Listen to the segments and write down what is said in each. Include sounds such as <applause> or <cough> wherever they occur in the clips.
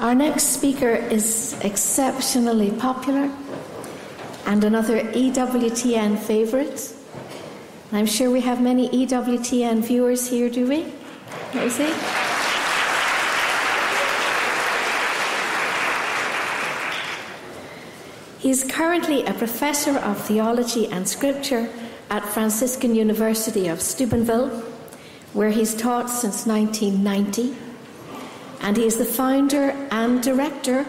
Our next speaker is exceptionally popular and another EWTN favourite. I'm sure we have many EWTN viewers here, do we? Is he? He is currently a professor of theology and scripture at Franciscan University of Steubenville, where he's taught since 1990 and he is the founder and director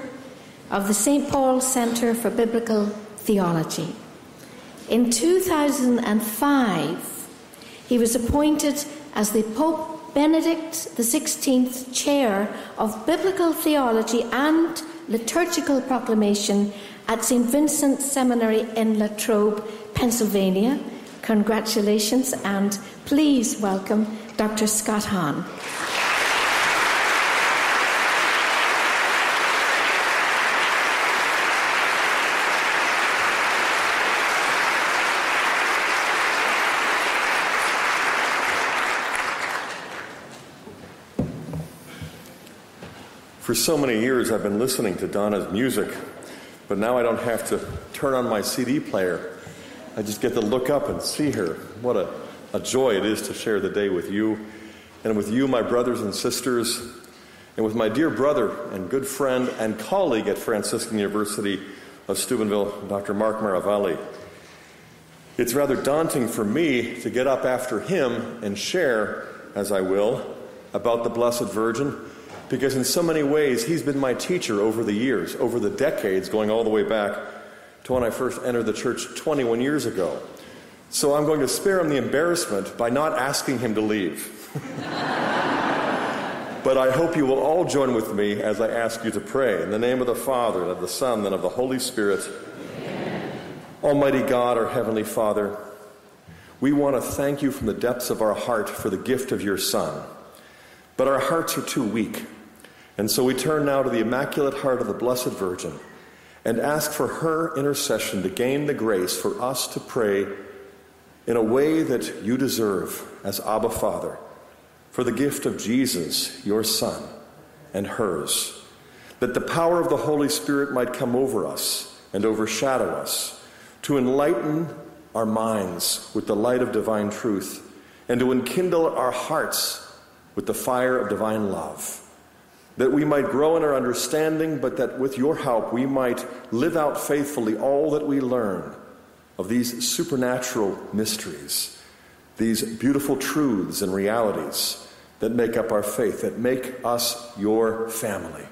of the St. Paul Centre for Biblical Theology. In 2005, he was appointed as the Pope Benedict XVI Chair of Biblical Theology and Liturgical Proclamation at St. Vincent Seminary in Latrobe, Pennsylvania. Congratulations and please welcome Dr. Scott Hahn. For so many years, I've been listening to Donna's music, but now I don't have to turn on my CD player. I just get to look up and see her. What a, a joy it is to share the day with you, and with you, my brothers and sisters, and with my dear brother and good friend and colleague at Franciscan University of Steubenville, Dr. Mark Miravalle. It's rather daunting for me to get up after him and share, as I will, about the Blessed Virgin because in so many ways he's been my teacher over the years, over the decades, going all the way back to when I first entered the church 21 years ago. So I'm going to spare him the embarrassment by not asking him to leave. <laughs> but I hope you will all join with me as I ask you to pray. In the name of the Father, and of the Son, and of the Holy Spirit. Amen. Almighty God, our Heavenly Father, we want to thank you from the depths of our heart for the gift of your Son. But our hearts are too weak. And so we turn now to the Immaculate Heart of the Blessed Virgin and ask for her intercession to gain the grace for us to pray in a way that you deserve as Abba Father for the gift of Jesus, your Son, and hers, that the power of the Holy Spirit might come over us and overshadow us, to enlighten our minds with the light of divine truth, and to enkindle our hearts with the fire of divine love that we might grow in our understanding, but that with your help we might live out faithfully all that we learn of these supernatural mysteries, these beautiful truths and realities that make up our faith, that make us your family.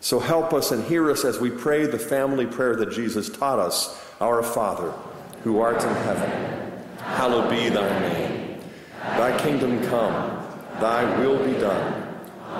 So help us and hear us as we pray the family prayer that Jesus taught us Our Father, who art in heaven, hallowed be thy name. Thy kingdom come, thy will be done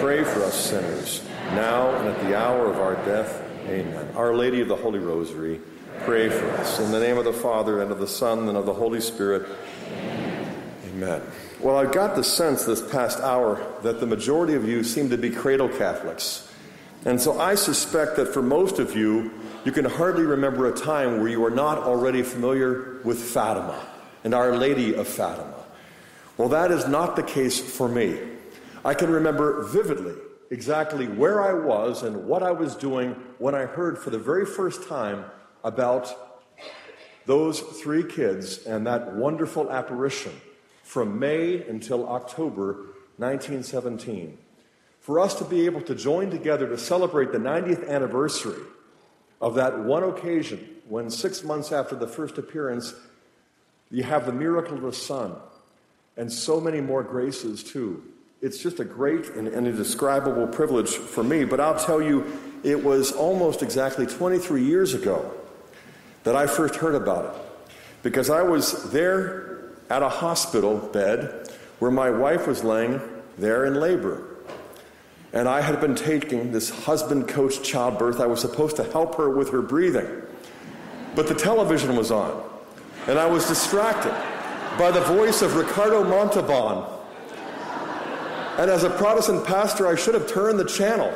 Pray for us sinners, now and at the hour of our death. Amen. Our Lady of the Holy Rosary, pray for us. In the name of the Father, and of the Son, and of the Holy Spirit. Amen. Well, I've got the sense this past hour that the majority of you seem to be cradle Catholics. And so I suspect that for most of you, you can hardly remember a time where you are not already familiar with Fatima and Our Lady of Fatima. Well, that is not the case for me. I can remember vividly exactly where I was and what I was doing when I heard for the very first time about those three kids and that wonderful apparition from May until October 1917. For us to be able to join together to celebrate the 90th anniversary of that one occasion when six months after the first appearance, you have the miracle of the sun and so many more graces too it's just a great and, and indescribable privilege for me. But I'll tell you, it was almost exactly 23 years ago that I first heard about it. Because I was there at a hospital bed where my wife was laying there in labor. and I had been taking this husband coached childbirth. I was supposed to help her with her breathing. But the television was on, and I was distracted by the voice of Ricardo Montalban. And as a Protestant pastor, I should have turned the channel.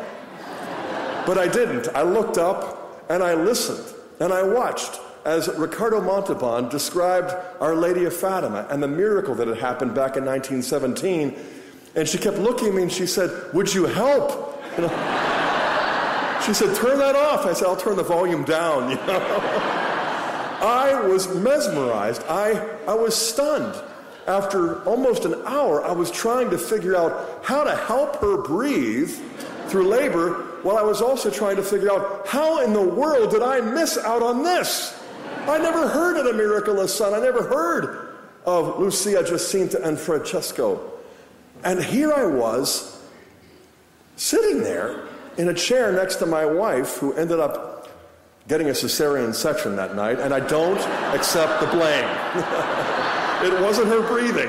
But I didn't. I looked up and I listened and I watched as Ricardo Montalban described Our Lady of Fatima and the miracle that had happened back in 1917 and she kept looking at me and she said, Would you help? You know? she said, Turn that off. I said, I'll turn the volume down. You know? <laughs> I was mesmerized. I, I was stunned. After almost an hour, I was trying to figure out how to help her breathe through labor while I was also trying to figure out how in the world did I miss out on this? I never heard of the Miraculous Sun. I never heard of Lucia Jacinta and Francisco. And here I was, sitting there in a chair next to my wife, who ended up getting a cesarean section that night, and I don't accept the blame. <laughs> it wasn't her breathing.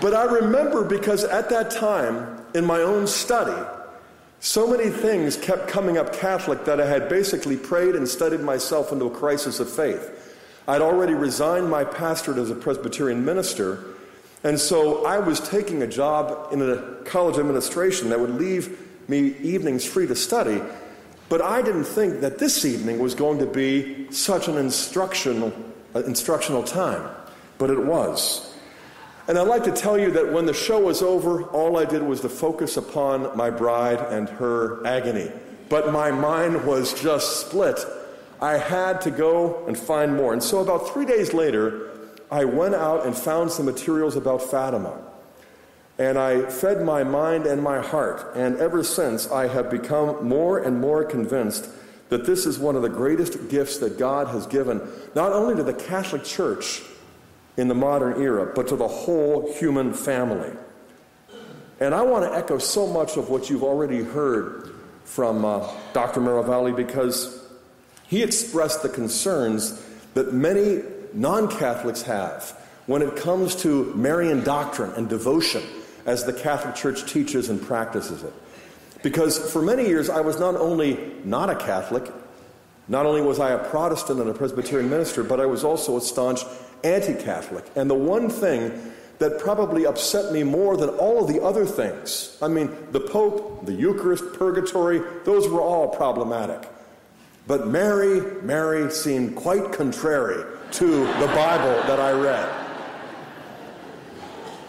but I remember because at that time, in my own study, so many things kept coming up Catholic that I had basically prayed and studied myself into a crisis of faith. I'd already resigned my pastorate as a Presbyterian minister, and so I was taking a job in a college administration that would leave me evenings free to study. But I didn't think that this evening was going to be such an instructional, uh, instructional time, but it was. And I'd like to tell you that when the show was over, all I did was to focus upon my bride and her agony. But my mind was just split I had to go and find more. And so, about three days later, I went out and found some materials about Fatima. And I fed my mind and my heart. And ever since, I have become more and more convinced that this is one of the greatest gifts that God has given, not only to the Catholic Church in the modern era, but to the whole human family. And I want to echo so much of what you've already heard from uh, Dr. Miravalle because he expressed the concerns that many non Catholics have when it comes to Marian doctrine and devotion as the Catholic Church teaches and practices it. Because for many years, I was not only not a Catholic, not only was I a Protestant and a Presbyterian minister, but I was also a staunch anti Catholic. And the one thing that probably upset me more than all of the other things I mean, the Pope, the Eucharist, purgatory, those were all problematic. But Mary, Mary seemed quite contrary to the Bible that I read.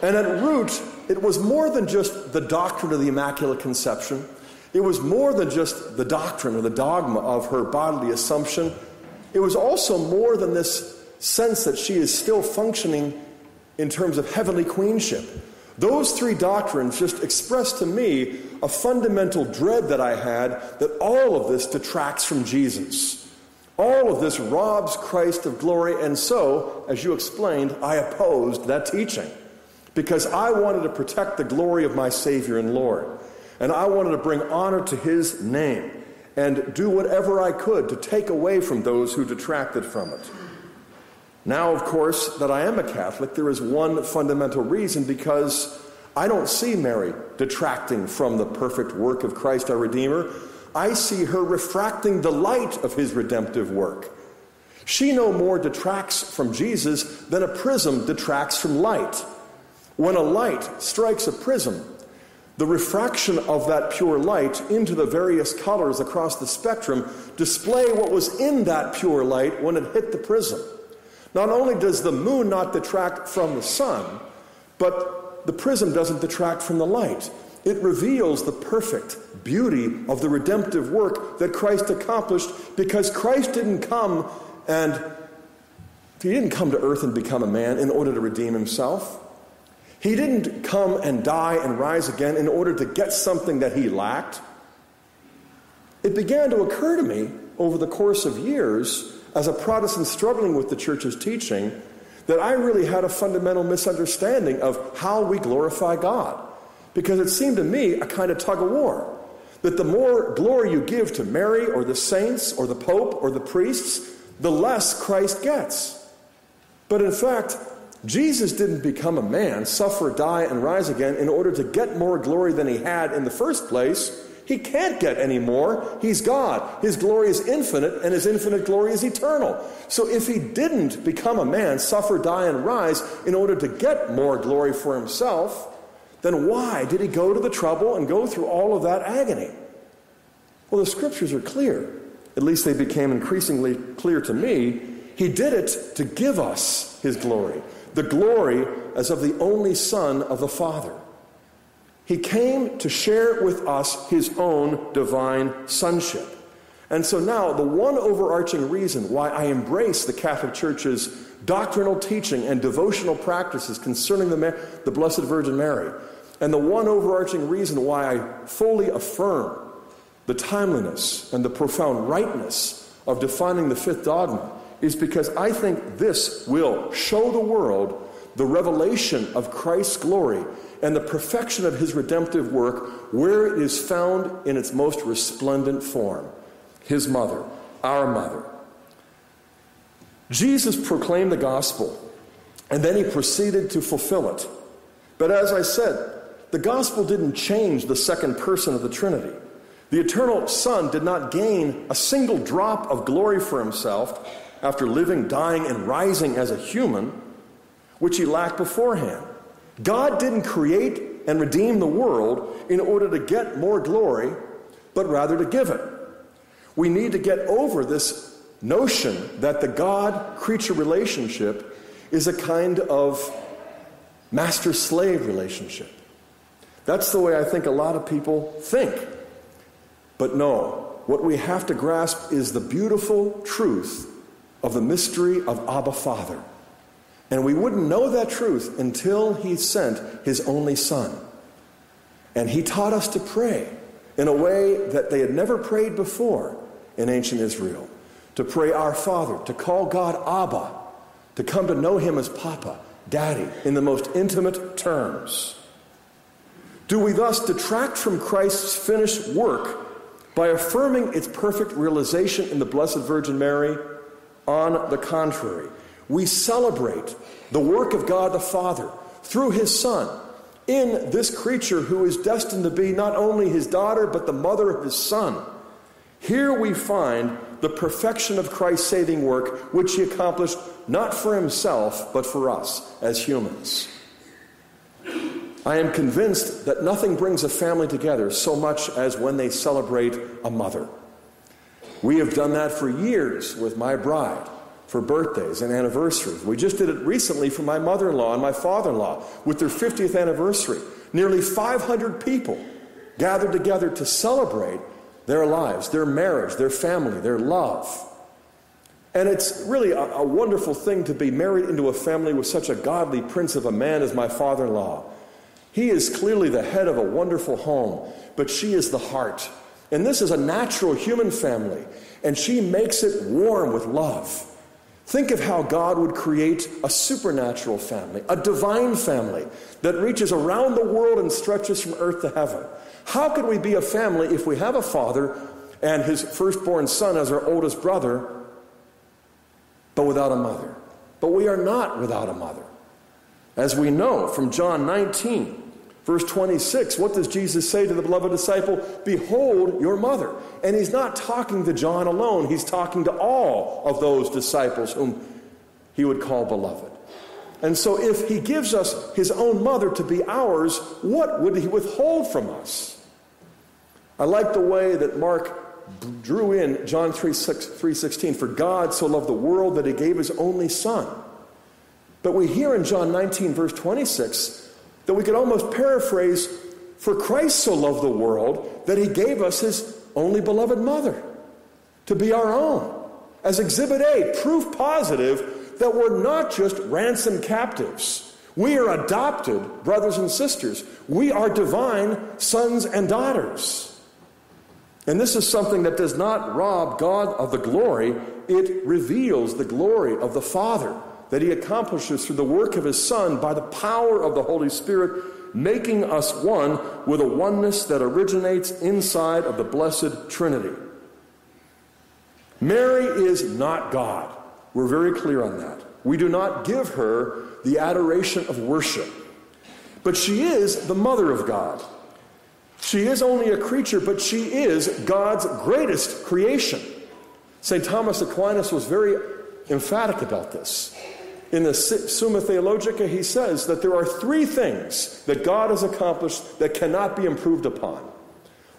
And at root, it was more than just the doctrine of the Immaculate Conception. It was more than just the doctrine or the dogma of her bodily assumption. It was also more than this sense that she is still functioning in terms of heavenly queenship. Those three doctrines just expressed to me a fundamental dread that I had that all of this detracts from Jesus. All of this robs Christ of glory, and so, as you explained, I opposed that teaching because I wanted to protect the glory of my Savior and Lord. And I wanted to bring honor to His name and do whatever I could to take away from those who detracted from it. Now, of course, that I am a Catholic, there is one fundamental reason because I don't see Mary detracting from the perfect work of Christ our Redeemer. I see her refracting the light of his redemptive work. She no more detracts from Jesus than a prism detracts from light. When a light strikes a prism, the refraction of that pure light into the various colors across the spectrum display what was in that pure light when it hit the prism. Not only does the moon not detract from the sun, but the prism doesn't detract from the light. It reveals the perfect beauty of the redemptive work that Christ accomplished because Christ didn't come and he didn't come to earth and become a man in order to redeem himself. He didn't come and die and rise again in order to get something that he lacked. It began to occur to me over the course of years as a Protestant struggling with the church's teaching, that I really had a fundamental misunderstanding of how we glorify God. Because it seemed to me a kind of tug of war. That the more glory you give to Mary or the saints or the Pope or the priests, the less Christ gets. But in fact, Jesus didn't become a man, suffer, die, and rise again in order to get more glory than he had in the first place. He can't get any more. He's God. His glory is infinite, and his infinite glory is eternal. So if he didn't become a man, suffer, die, and rise in order to get more glory for himself, then why did he go to the trouble and go through all of that agony? Well, the scriptures are clear. At least they became increasingly clear to me. He did it to give us his glory, the glory as of the only Son of the Father. He came to share with us his own divine sonship. And so now, the one overarching reason why I embrace the Catholic Church's doctrinal teaching and devotional practices concerning the, the Blessed Virgin Mary, and the one overarching reason why I fully affirm the timeliness and the profound rightness of defining the fifth dogma, is because I think this will show the world the revelation of Christ's glory and the perfection of his redemptive work where it is found in its most resplendent form his mother, our mother. Jesus proclaimed the gospel, and then he proceeded to fulfill it. But as I said, the gospel didn't change the second person of the Trinity. The eternal Son did not gain a single drop of glory for himself after living, dying, and rising as a human, which he lacked beforehand. God didn't create and redeem the world in order to get more glory, but rather to give it. We need to get over this notion that the God creature relationship is a kind of master slave relationship. That's the way I think a lot of people think. But no, what we have to grasp is the beautiful truth of the mystery of Abba Father. And we wouldn't know that truth until He sent His only Son. And He taught us to pray in a way that they had never prayed before in ancient Israel. To pray our Father, to call God Abba, to come to know Him as Papa, Daddy, in the most intimate terms. Do we thus detract from Christ's finished work by affirming its perfect realization in the Blessed Virgin Mary? On the contrary, we celebrate the work of God the Father through his Son in this creature who is destined to be not only his daughter, but the mother of his Son. Here we find the perfection of Christ's saving work, which he accomplished not for himself, but for us as humans. I am convinced that nothing brings a family together so much as when they celebrate a mother. We have done that for years with my bride for birthdays and anniversaries. We just did it recently for my mother in law and my father in law with their 50th anniversary. Nearly 500 people gathered together to celebrate their lives, their marriage, their family, their love. And it's really a, a, wonderful thing to be married into a family with such a godly prince of a man as my father in law. He is clearly the head of a wonderful home, but she is the heart. And this is a natural human family, and she makes it warm with love. Think of how God would create a supernatural family, a divine family that reaches around the world and stretches from earth to heaven. How could we be a family if we have a father and his firstborn son as our oldest brother, but without a mother? But we are not without a mother. As we know from John 19, Verse 26, what does Jesus say to the beloved disciple? Behold your mother. And he's not talking to John alone, he's talking to all of those disciples whom he would call beloved. And so, if he gives us his own mother to be ours, what would he withhold from us? I like the way that Mark drew in John 3, 6, 3.16, for God so loved the world that he gave his only son. But we hear in John 19, verse 26, that we could almost paraphrase For Christ so loved the world that he gave us his only beloved mother to be our own. As Exhibit A, proof positive that we're not just ransomed captives. We are adopted brothers and sisters. We are divine sons and daughters. And this is something that does not rob God of the glory, it reveals the glory of the Father that he accomplishes through the work of his Son by the power of the Holy Spirit, making us one with a oneness that originates inside of the blessed Trinity. Mary is not God. We're very clear on that. We do not give her the adoration of worship. But she is the mother of God. She is only a creature, but she is God's greatest creation. St. Thomas Aquinas was very emphatic about this. In the Summa Theologica, he says that there are three things that God has accomplished that cannot be improved upon.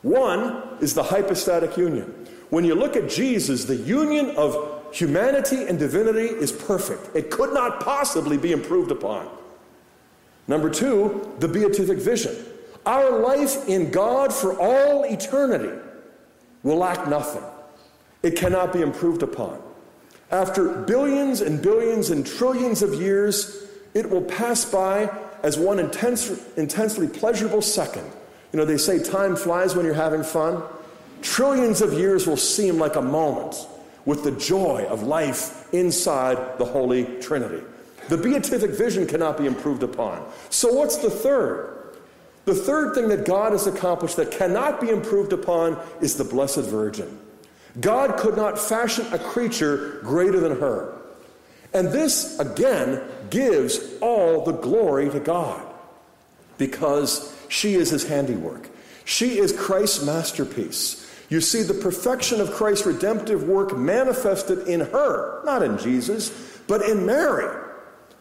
One is the hypostatic union. When you look at Jesus, the union of humanity and divinity is perfect. It could not possibly be improved upon. Number two, the beatific vision. Our life in God for all eternity will lack nothing. It cannot be improved upon. After billions and billions and trillions of years, it will pass by as one intense, intensely pleasurable second. You know, they say time flies when you're having fun. Trillions of years will seem like a moment with the joy of life inside the Holy Trinity. The beatific vision cannot be improved upon. So, what's the third? The third thing that God has accomplished that cannot be improved upon is the Blessed Virgin. God could not fashion a creature greater than her. And this, again, gives all the glory to God because she is his handiwork. She is Christ's masterpiece. You see the perfection of Christ's redemptive work manifested in her, not in Jesus, but in Mary.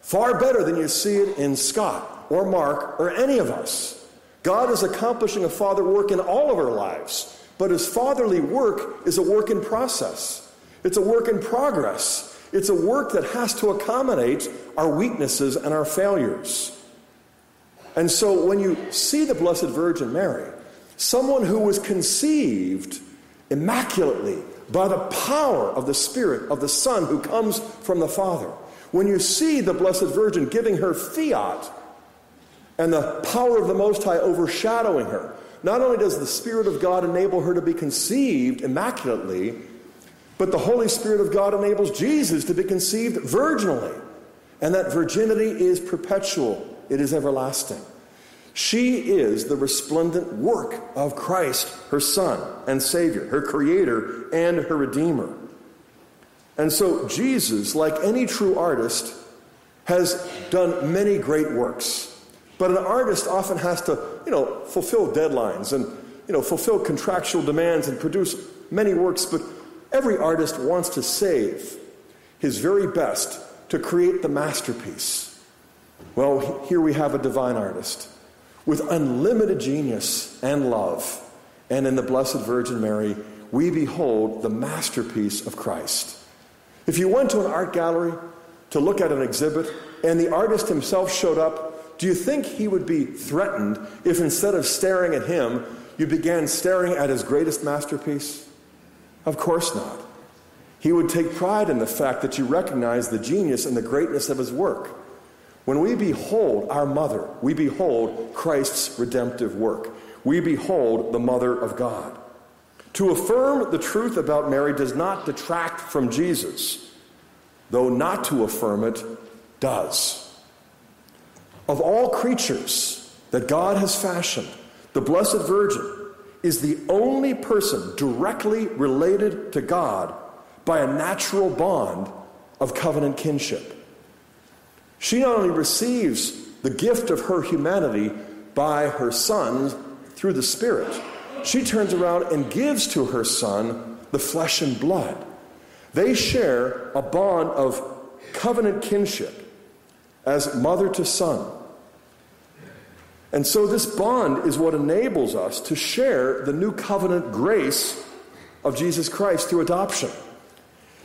Far better than you see it in Scott or Mark or any of us. God is accomplishing a father work in all of our lives, but his fatherly work is a work in process. It's a work in progress. It's a work that has to accommodate our weaknesses and our failures. And so when you see the Blessed Virgin Mary, someone who was conceived immaculately by the power of the Spirit of the Son who comes from the Father, when you see the Blessed Virgin giving her fiat and the power of the Most High overshadowing her. Not only does the Spirit of God enable her to be conceived immaculately, but the Holy Spirit of God enables Jesus to be conceived virginally. And that virginity is perpetual, it is everlasting. She is the resplendent work of Christ, her Son and Savior, her Creator and her Redeemer. And so, Jesus, like any true artist, has done many great works. But an artist often has to, you know, fulfill deadlines and, you know, fulfill contractual demands and produce many works. But every artist wants to save his very best to create the masterpiece. Well, here we have a divine artist with unlimited genius and love. And in the Blessed Virgin Mary, we behold the masterpiece of Christ. If you went to an art gallery to look at an exhibit and the artist himself showed up, do you think he would be threatened if instead of staring at him, you began staring at his greatest masterpiece? Of course not. He would take pride in the fact that you recognize the genius and the greatness of his work. When we behold our mother, we behold Christ's redemptive work. We behold the mother of God. To affirm the truth about Mary does not detract from Jesus, though not to affirm it does. Of all creatures that God has fashioned, the Blessed Virgin is the only person directly related to God by a natural bond of covenant kinship. She not only receives the gift of her humanity by her Son through the Spirit, she turns around and gives to her Son the flesh and blood. They share a bond of covenant kinship as mother to son. And so, this bond is what enables us to share the new covenant grace of Jesus Christ through adoption.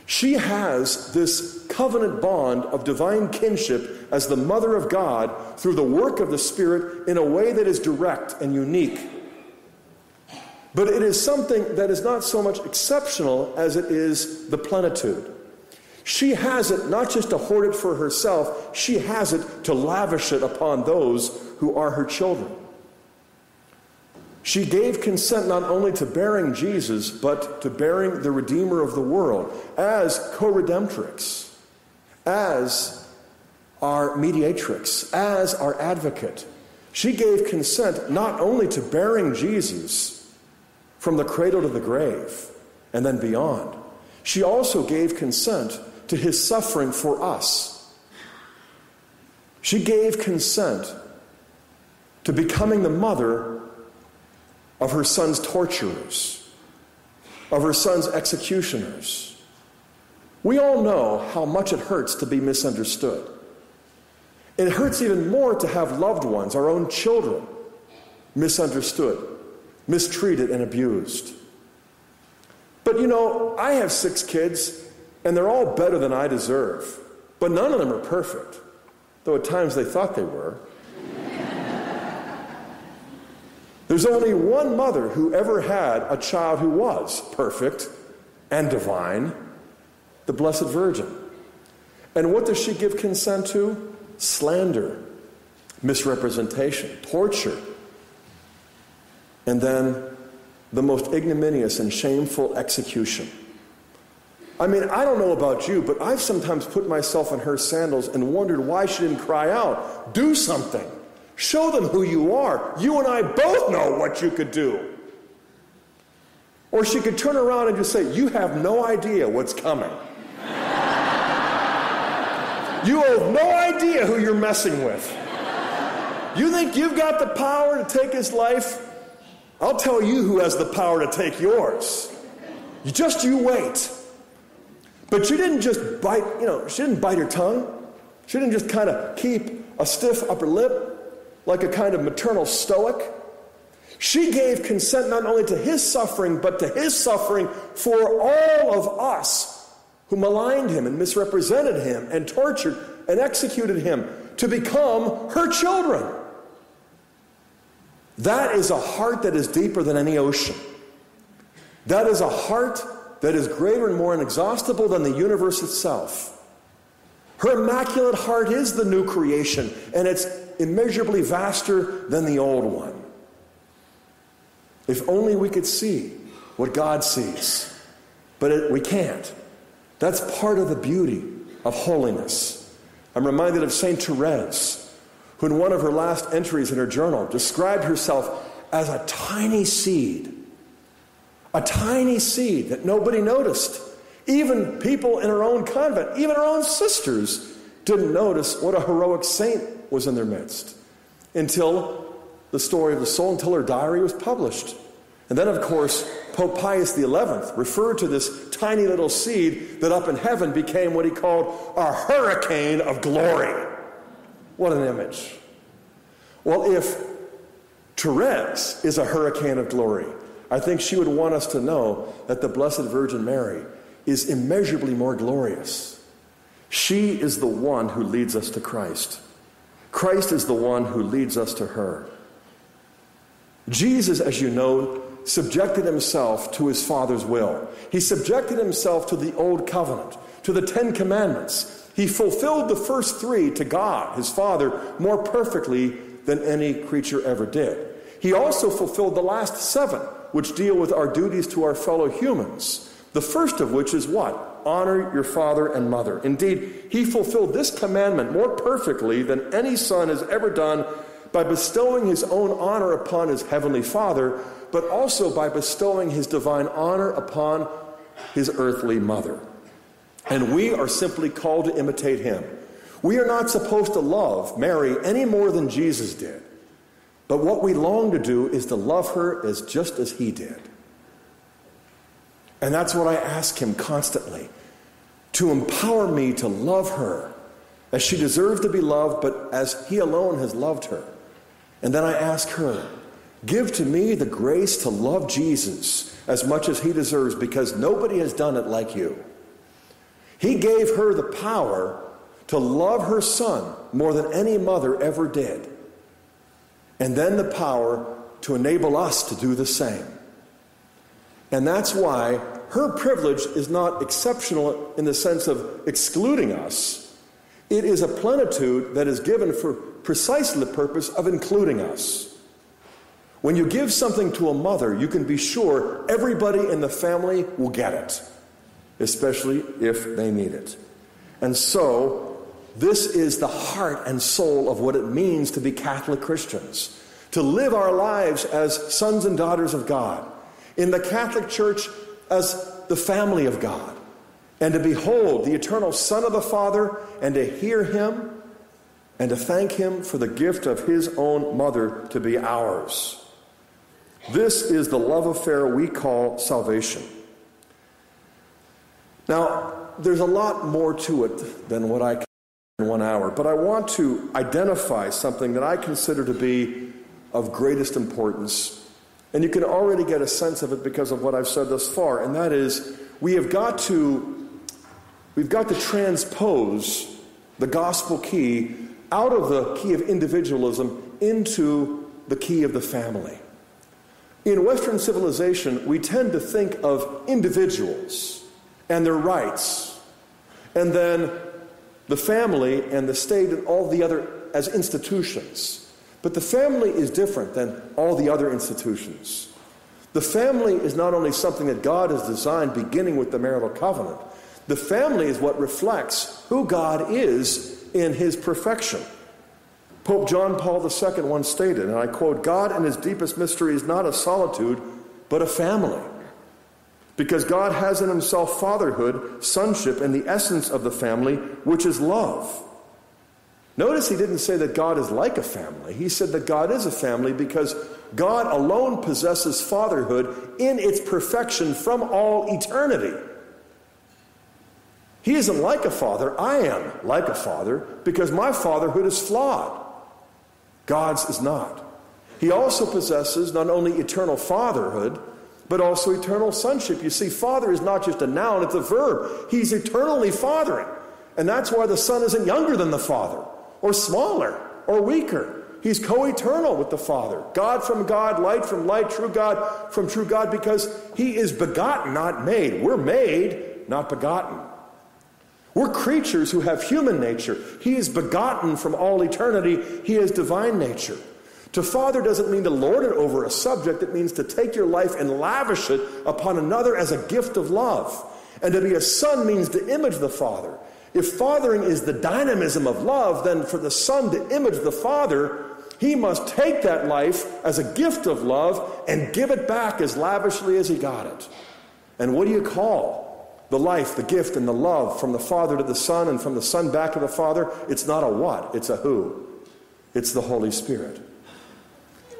She has this covenant bond of divine kinship as the mother of God through the work of the Spirit in a way that is direct and unique. But it is something that is not so much exceptional as it is the plenitude. She has it not just to hoard it for herself, she has it to lavish it upon those who are her children. She gave consent not only to bearing Jesus, but to bearing the Redeemer of the world as co redemptrix, as our mediatrix, as our advocate. She gave consent not only to bearing Jesus from the cradle to the grave and then beyond, she also gave consent to his suffering for us She gave consent to becoming the mother of her son's torturers, of her son's executioners. We all know how much it hurts to be misunderstood. It hurts even more to have loved ones, our own children, misunderstood, mistreated, and abused. But you know, I have six kids, and they're all better than I deserve. But none of them are perfect, though at times they thought they were. <laughs> There's only one mother who ever had a child who was perfect and divine, the Blessed Virgin. And what does she give consent to? Slander, misrepresentation, torture, and then the most ignominious and shameful execution. I mean, I don't know about you, but I've sometimes put myself in her sandals and wondered why she didn't cry out, do something. Show them who you are. You and I both know what you could do. Or she could turn around and just say, You have no idea what's coming. <laughs> you have no idea who you're messing with. You think you've got the power to take his life? I'll tell you who has the power to take yours. You just you wait. But she didn't just bite, you know, she didn't bite her tongue. She didn't just kind of keep a stiff upper lip like a kind of maternal stoic. She gave consent not only to his suffering, but to his suffering for all of us who maligned him and misrepresented him and tortured and executed him to become her children. That is a heart that is deeper than any ocean. That is a heart that is greater and more inexhaustible than the universe itself. Her immaculate heart is the new creation, and it's immeasurably vaster than the old one. If only we could see what God sees. But it, we can't. That's part of the beauty of holiness. I'm reminded of St. Therese, who in one of her last entries in her journal described herself as a tiny seed. A tiny seed that nobody noticed. Even people in her own convent, even her own sisters, didn't notice what a heroic saint was in their midst until the story of the soul, until her diary was published. And then, of course, Pope Pius XI referred to this tiny little seed that up in heaven became what he called a hurricane of glory. What an image. Well, if Therese is a hurricane of glory, I think she would want us to know that the Blessed Virgin Mary is immeasurably more glorious. She is the one who leads us to Christ. Christ is the one who leads us to her. Jesus, as you know, subjected himself to his Father's will. He subjected himself to the Old Covenant, to the Ten Commandments. He fulfilled the first three to God, his Father, more perfectly than any creature ever did. He also fulfilled the last seven, which deal with our duties to our fellow humans. The first of which is what? Honor your father and mother. Indeed, he fulfilled this commandment more perfectly than any son has ever done by bestowing his own honor upon his heavenly father, but also by bestowing his divine honor upon his earthly mother. And we are simply called to imitate him. We are not supposed to love Mary any more than Jesus did. But what we long to do is to love her as just as he did. And that's what I ask Him constantly to empower me to love her as she deserves to be loved, but as He alone has loved her. And then I ask her, give to me the grace to love Jesus as much as He deserves, because nobody has done it like you. He gave her the power to love her son more than any mother ever did. And then the power to enable us to do the same. And that's why her privilege is not exceptional in the sense of excluding us. It is a plenitude that is given for precisely the purpose of including us. When you give something to a mother, you can be sure everybody in the family will get it, especially if they need it. And so, this is the heart and soul of what it means to be Catholic Christians to live our lives as sons and daughters of God in the Catholic Church as the family of God, and to behold the eternal Son of the Father, and to hear him, and to thank Him for the gift of His own mother to be ours. This is the love affair we call salvation. Now, there's a lot more to it than what I in one hour, but I want to identify something that I consider to be of greatest importance. And you can already get a sense of it because of what I've said thus far, and that is we have got to we've got to transpose the gospel key out of the key of individualism into the key of the family. In Western civilization, we tend to think of individuals and their rights, and then the family and the state and all the other as institutions. But the family is different than all the other institutions. The family is not only something that God has designed beginning with the marital covenant, the family is what reflects who God is in his perfection. Pope John Paul II once stated, and I quote, God in his deepest mystery is not a solitude, but a family. Because God has in himself fatherhood, sonship, and the essence of the family, which is love. Notice he didn't say that God is like a family. He said that God is a family because God alone possesses fatherhood in its perfection from all eternity. He isn't like a father. I am like a father because my fatherhood is flawed. God's is not. He also possesses not only eternal fatherhood, but also eternal sonship. You see, father is not just a noun, it's a verb. He's eternally fathering. And that's why the son isn't younger than the father, or smaller, or weaker. He's co eternal with the Father. God from God, light from light, true God from true God, because He is begotten, not made. We're made, not begotten. We're creatures who have human nature. He is begotten from all eternity, He has divine nature. To father doesn't mean to lord it over a subject, it means to take your life and lavish it upon another as a gift of love. And to be a son means to image the father. If fathering is the dynamism of love, then for the son to image the father, he must take that life as a gift of love and give it back as lavishly as he got it. And what do you call the life, the gift, and the love from the Father to the Son and from the Son back to the Father, it's not a what, it's a who. It's the Holy Spirit.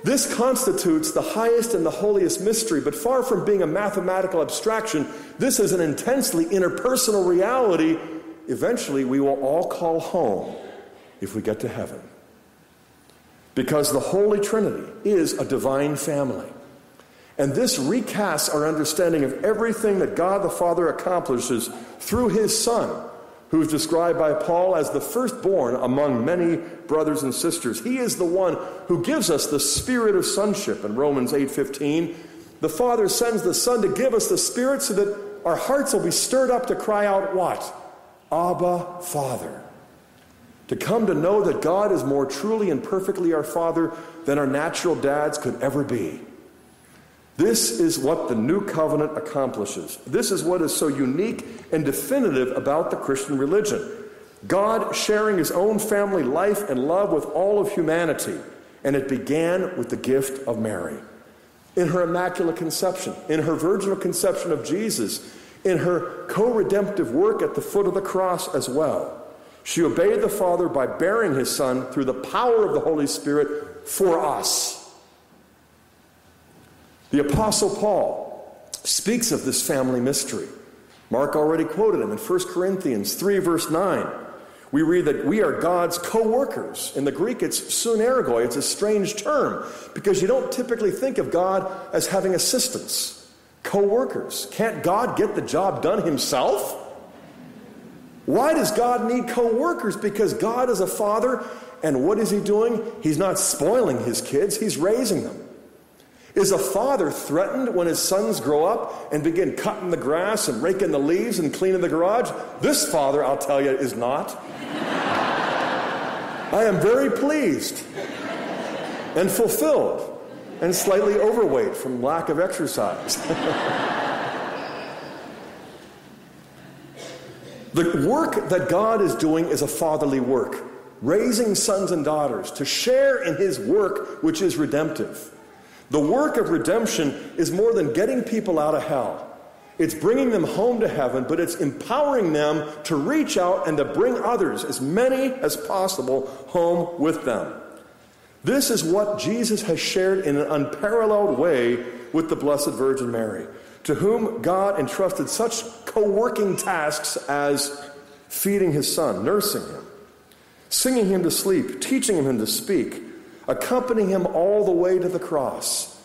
This constitutes the highest and the holiest mystery, but far from being a mathematical abstraction, this is an intensely interpersonal reality. Eventually, we will all call home if we get to heaven. Because the Holy Trinity is a divine family. And this recasts our understanding of everything that God the Father accomplishes through his Son, who is described by Paul as the firstborn among many brothers and sisters. He is the one who gives us the spirit of sonship in Romans 8:15. The Father sends the Son to give us the Spirit so that our hearts will be stirred up to cry out what? Abba, Father. To come to know that God is more truly and perfectly our Father than our natural dads could ever be. This is what the new covenant accomplishes. This is what is so unique and definitive about the Christian religion. God sharing his own family life and love with all of humanity. And it began with the gift of Mary. In her immaculate conception, in her virginal conception of Jesus, in her co redemptive work at the foot of the cross as well. She obeyed the Father by bearing his Son through the power of the Holy Spirit for us. The Apostle Paul speaks of this family mystery. Mark already quoted him in 1 Corinthians 3, verse 9. We read that we are God's co workers. In the Greek, it's sunergoi. It's a strange term because you don't typically think of God as having assistants, co workers. Can't God get the job done himself? Why does God need co workers? Because God is a father, and what is he doing? He's not spoiling his kids, he's raising them. Is a father threatened when his sons grow up and begin cutting the grass and raking the leaves and cleaning the garage? This father, I'll tell you, is not. <laughs> I am very pleased and fulfilled and slightly overweight from lack of exercise. <laughs> the work that God is doing is a fatherly work, raising sons and daughters to share in his work, which is redemptive. The work of redemption is more than getting people out of hell. It's bringing them home to heaven, but it's empowering them to reach out and to bring others, as many as possible, home with them. This is what Jesus has shared in an unparalleled way with the Blessed Virgin Mary, to whom God entrusted such co working tasks as feeding his son, nursing him, singing him to sleep, teaching him to speak, accompanying him all the way to the cross,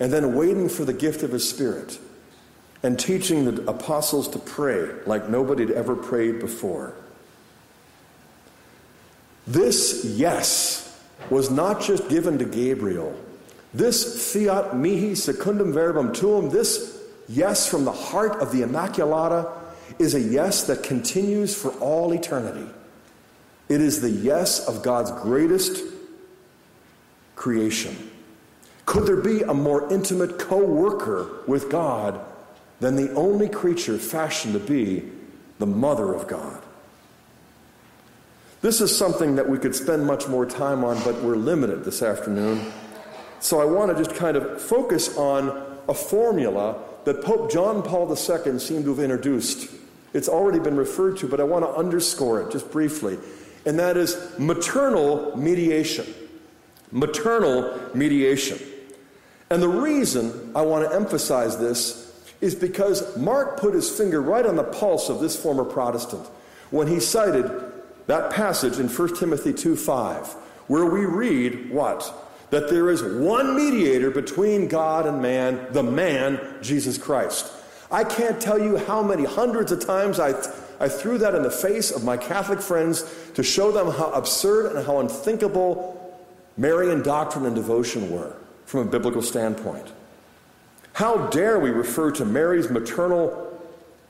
and then waiting for the gift of his Spirit, and teaching the apostles to pray like nobody had ever prayed before. This yes was not just given to Gabriel. This fiat mihi secundum verbum tuum, this yes from the heart of the Immaculata, is a yes that continues for all eternity. It is the yes of God's greatest creation. Could there be a more intimate co worker with God than the only creature fashioned to be the mother of God? This is something that we could spend much more time on, but we're limited this afternoon. So I want to just kind of focus on a formula that Pope John Paul II seemed to have introduced. It's already been referred to, but I want to underscore it just briefly. And that is maternal mediation. Maternal mediation. And the reason I want to emphasize this is because Mark put his finger right on the pulse of this former Protestant when he cited that passage in 1 Timothy 2 5, where we read what? That there is one mediator between God and man, the man, Jesus Christ. I can't tell you how many hundreds of times I, I threw that in the face of my Catholic friends to show them how absurd and how unthinkable Marian doctrine and devotion were from a biblical standpoint. How dare we refer to Mary's maternal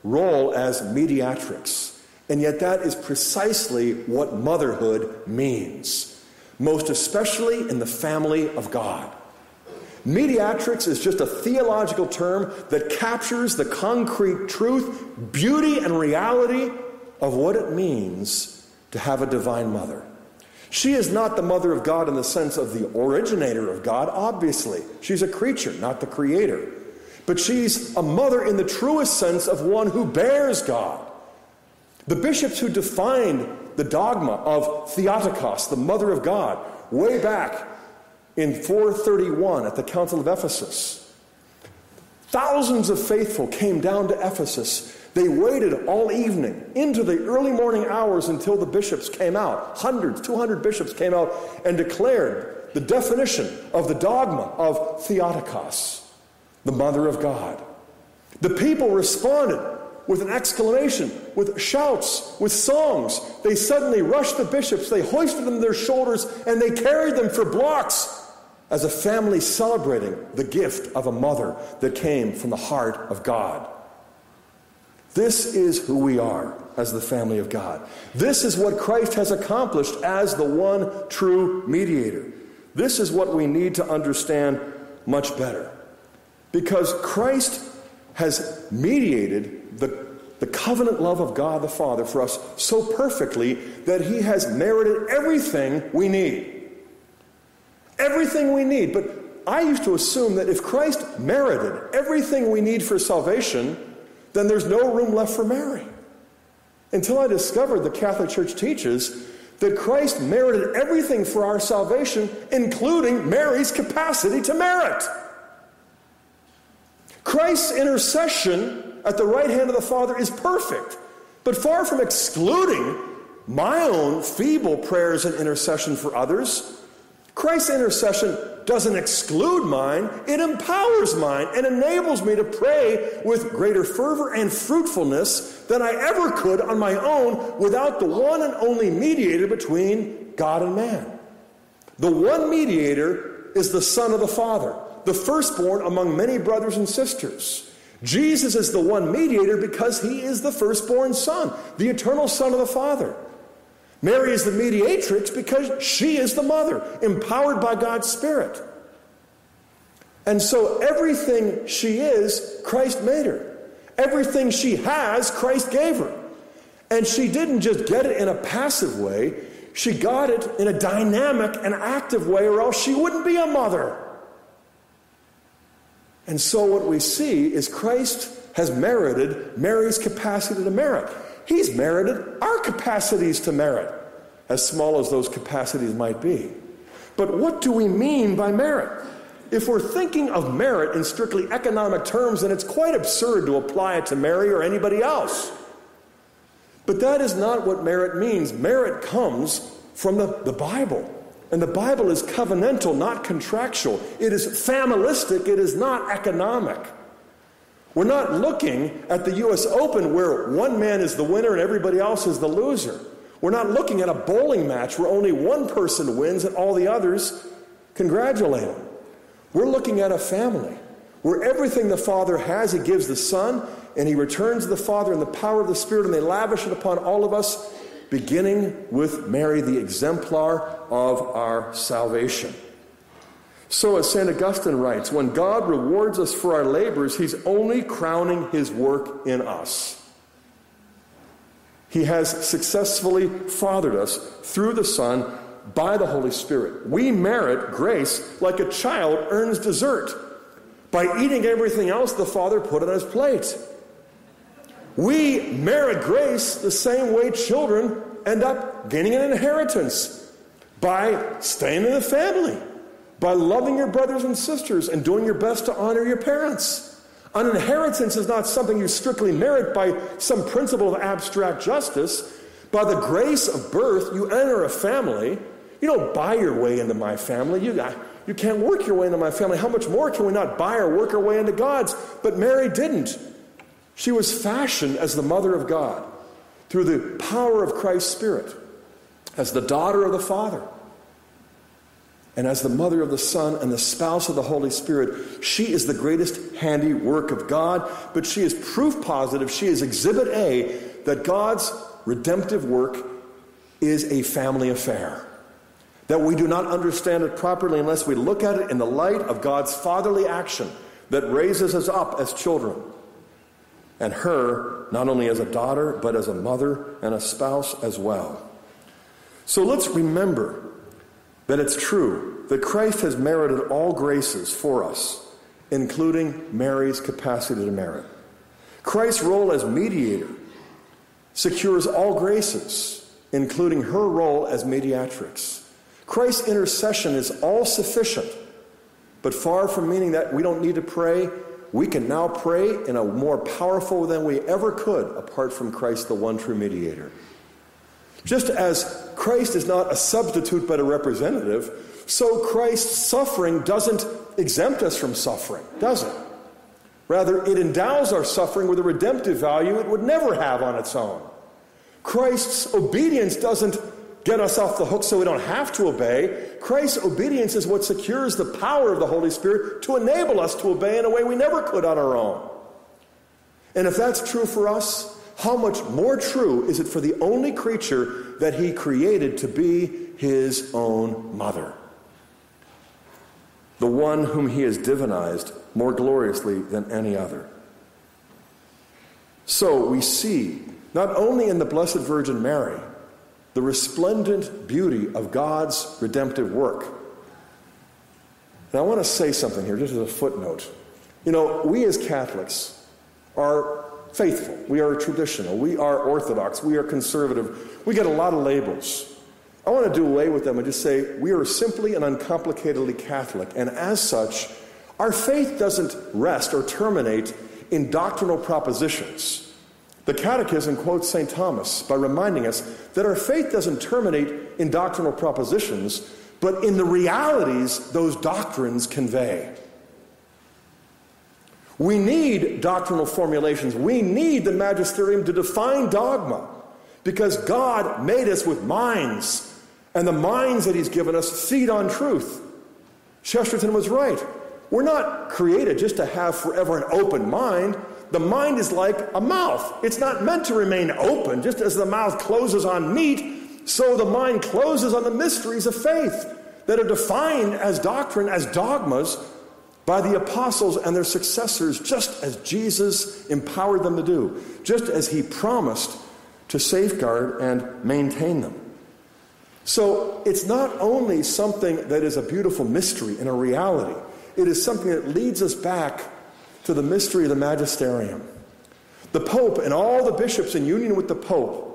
role as mediatrix? And yet, that is precisely what motherhood means, most especially in the family of God. Mediatrix is just a theological term that captures the concrete truth, beauty, and reality of what it means to have a divine mother. She is not the mother of God in the sense of the originator of God, obviously. She's a creature, not the creator. But she's a mother in the truest sense of one who bears God. The bishops who defined the dogma of Theotokos, the mother of God, way back in 431 at the Council of Ephesus. Thousands of faithful came down to Ephesus. They waited all evening into the early morning hours until the bishops came out. Hundreds, 200 bishops came out and declared the definition of the dogma of Theotokos, the mother of God. The people responded with an exclamation, with shouts, with songs. They suddenly rushed the bishops, they hoisted them on their shoulders, and they carried them for blocks as a family celebrating the gift of a mother that came from the heart of God. This is who we are as the family of God. This is what Christ has accomplished as the one true mediator. This is what we need to understand much better. Because Christ has mediated the, the covenant love of God the Father for us so perfectly that he has merited everything we need. Everything we need. But I used to assume that if Christ merited everything we need for salvation, then there's no room left for Mary. Until I discovered the Catholic Church teaches that Christ merited everything for our salvation, including Mary's capacity to merit. Christ's intercession at the right hand of the Father is perfect, but far from excluding my own feeble prayers and intercession for others, Christ's intercession doesn't exclude mine, it empowers mine and enables me to pray with greater fervor and fruitfulness than I ever could on my own without the one and only mediator between God and man. The one mediator is the Son of the Father the firstborn among many brothers and sisters. Jesus is the one mediator because he is the firstborn son, the eternal son of the Father. Mary is the mediatrix because she is the mother, empowered by God's Spirit. And so everything she is, Christ made her. Everything she has, Christ gave her. And she didn't just get it in a passive way, she got it in a dynamic and active way, or else she wouldn't be a mother. And so what we see is Christ has merited Mary's capacity to merit. He's merited our capacities to merit, as small as those capacities might be. But what do we mean by merit? If we're thinking of merit in strictly economic terms, then it's quite absurd to apply it to Mary or anybody else. But that is not what merit means. Merit comes from the, the Bible. And the Bible is covenantal, not contractual. It is familistic, it is not economic. We're not looking at the US Open where one man is the winner and everybody else is the loser. We're not looking at a bowling match where only one person wins and all the others congratulate him. We're looking at a family where everything the Father has, He gives the Son, and He returns the Father in the power of the Spirit, and they lavish it upon all of us beginning with Mary, the exemplar of our salvation. So, as St. Augustine writes, when God rewards us for our labors, He's only crowning His work in us. He has successfully fathered us through the Son by the Holy Spirit. We merit grace like a child earns dessert by eating everything else the Father put on his plate. We merit grace the same way children end up gaining an inheritance by staying in the family, by loving your brothers and sisters, and doing your best to honor your parents. An inheritance is not something you strictly merit by some principle of abstract justice. By the grace of birth, you enter a family. You don't buy your way into my family. You, you can't work your way into my family. How much more can we not buy or work our way into God's? But Mary didn't. She was fashioned as the mother of God through the power of Christ's Spirit, as the daughter of the Father, and as the mother of the Son and the spouse of the Holy Spirit. She is the greatest handiwork of God, but she is proof positive, she is exhibit A, that God's redemptive work is a family affair. That we do not understand it properly unless we look at it in the light of God's fatherly action that raises us up as children and her not only as a daughter, but as a mother and a spouse as well. So let's remember that it's true that Christ has merited all graces for us, including Mary's capacity to merit. Christ's role as mediator secures all graces, including her role as mediatrix. Christ's intercession is all sufficient, but far from meaning that we don't need to pray we can now pray in a more powerful than we ever could apart from Christ, the one true mediator. Just as Christ is not a substitute but a representative, so Christ's suffering doesn't exempt us from suffering, does it? Rather, it endows our suffering with a redemptive value it would never have on its own. Christ's obedience doesn't get us off the hook so we don't have to obey. Christ's obedience is what secures the power of the Holy Spirit to enable us to obey in a way we never could on our own. And if that's true for us, how much more true is it for the only creature that he created to be his own mother? The one whom he has divinized more gloriously than any other. So we see, not only in the Blessed Virgin Mary, the resplendent beauty of God's redemptive work. Now, I want to say something here, just as a footnote. You know, we as Catholics are faithful, we are traditional, we are orthodox, we are conservative. We get a lot of labels. I want to do away with them and just say we are simply and uncomplicatedly Catholic, and as such, our faith doesn't rest or terminate in doctrinal propositions. The Catechism quotes St. Thomas by reminding us that our faith doesn't terminate in doctrinal propositions, but in the realities those doctrines convey. We need doctrinal formulations. We need the magisterium to define dogma because God made us with minds, and the minds that He's given us feed on truth. Chesterton was right. We're not created just to have forever an open mind. The mind is like a mouth. It's not meant to remain open. Just as the mouth closes on meat, so the mind closes on the mysteries of faith that are defined as doctrine, as dogmas, by the apostles and their successors, just as Jesus empowered them to do, just as he promised to safeguard and maintain them. So it's not only something that is a beautiful mystery and a reality, it is something that leads us back to the mystery of the magisterium. The Pope and all the bishops in union with the Pope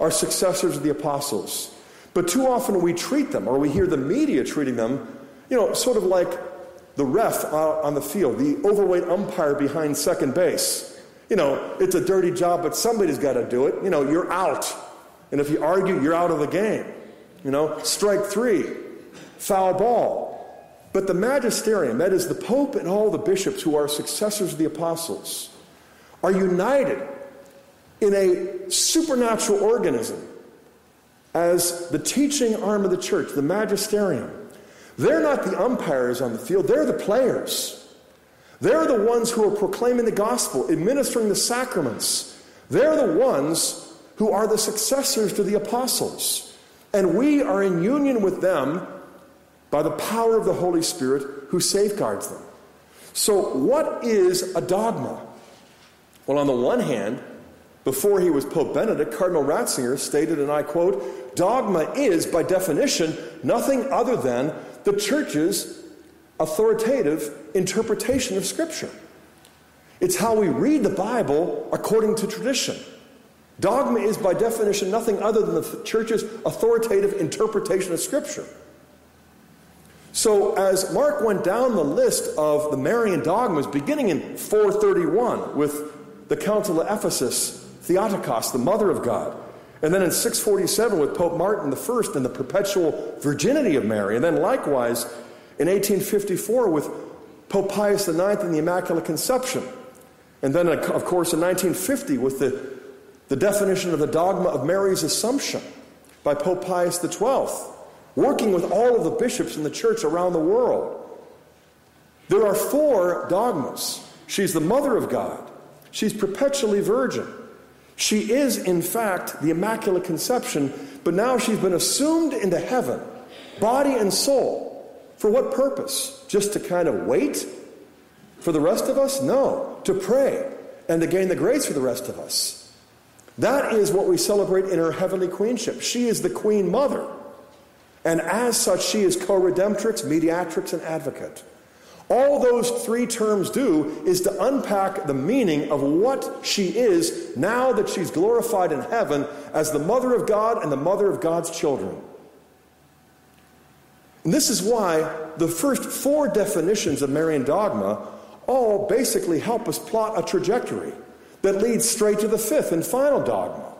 are successors of the apostles. But too often we treat them, or we hear the media treating them, you know, sort of like the ref on the field, the overweight umpire behind second base. You know, it's a dirty job, but somebody's got to do it. You know, you're out. And if you argue, you're out of the game. You know, strike three, foul ball. But the magisterium, that is the Pope and all the bishops who are successors of the apostles, are united in a supernatural organism as the teaching arm of the church, the magisterium. They're not the umpires on the field, they're the players. They're the ones who are proclaiming the gospel, administering the sacraments. They're the ones who are the successors to the apostles. And we are in union with them by the power of the Holy Spirit who safeguards them. So, what is a dogma? Well, on the one hand, before he was Pope Benedict, Cardinal Ratzinger stated, and I quote, Dogma is, by definition, nothing other than the church's authoritative interpretation of Scripture. It's how we read the Bible according to tradition. Dogma is, by definition, nothing other than the church's authoritative interpretation of Scripture. So, as Mark went down the list of the Marian dogmas, beginning in 431 with the Council of Ephesus, Theotokos, the Mother of God. And then in 647 with Pope Martin I and the perpetual virginity of Mary. And then likewise in 1854 with Pope Pius IX and the Immaculate Conception. And then, of course, in 1950 with the, the definition of the dogma of Mary's Assumption by Pope Pius XII, working with all of the bishops in the church around the world. There are four dogmas. She's the Mother of God, she's perpetually virgin. She is, in fact, the Immaculate Conception, but now she's been assumed into heaven, body and soul. For what purpose? Just to kind of wait for the rest of us? No, to pray and to gain the grace for the rest of us. That is what we celebrate in her heavenly queenship. She is the queen mother. And as such, she is co redemptrix, mediatrix, and advocate. All those three terms do is to unpack the meaning of what she is now that she's glorified in heaven as the mother of God and the mother of God's children. And this is why the first four definitions of Marian dogma all basically help us plot a trajectory that leads straight to the fifth and final dogma.